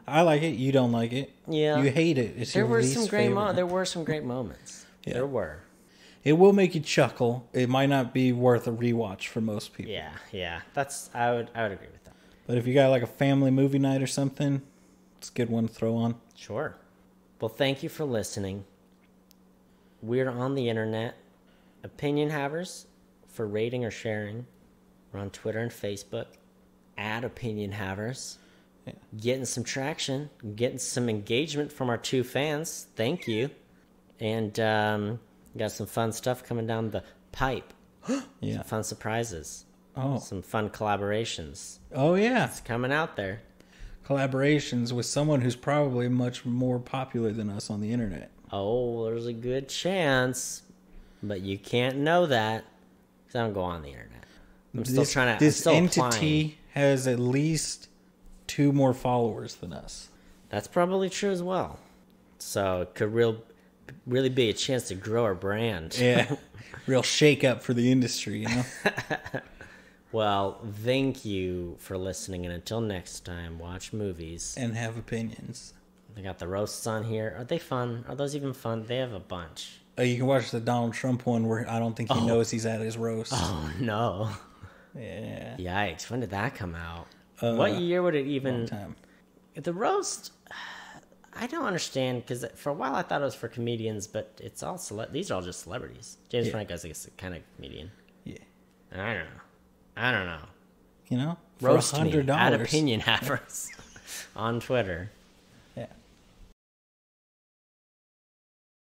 I like it. You don't like it. Yeah. You hate it. It's There your were least some great mo- there were some great moments. Yeah. There were. It will make you chuckle. It might not be worth a rewatch for most people. Yeah, yeah. That's I would I would agree with that. But if you got like a family movie night or something, it's a good one to throw on. Sure. Well, thank you for listening. We're on the internet. Opinion havers for rating or sharing. We're on Twitter and Facebook. At Opinion Havers. Yeah. Getting some traction, getting some engagement from our two fans. Thank you. And um, got some fun stuff coming down the pipe. Yeah. Fun surprises. Oh. Some fun collaborations. Oh yeah. It's coming out there. Collaborations with someone who's probably much more popular than us on the internet. Oh, there's a good chance, but you can't know that because I don't go on the internet. I'm still trying to. This still entity applying. has at least two more followers than us. That's probably true as well. So it could real, really be a chance to grow our brand. Yeah. Real shake up for the industry, you know? Well, thank you for listening, and until next time, watch movies. and have opinions. They got the roasts on here. Are they fun? Are those even fun? They have a bunch. Uh, you can watch the Donald Trump one where I don't think he knows he's at his roast. Oh no! Yeah. Yikes! When did that come out? Uh, what year would it even? time. The roast, I don't understand because for a while I thought it was for comedians, but it's all cele- these are all just celebrities. James Yeah. Franco is a kind of comedian. Yeah. I don't know. I don't know. You know? Roast me $100. at opinion havers on Twitter.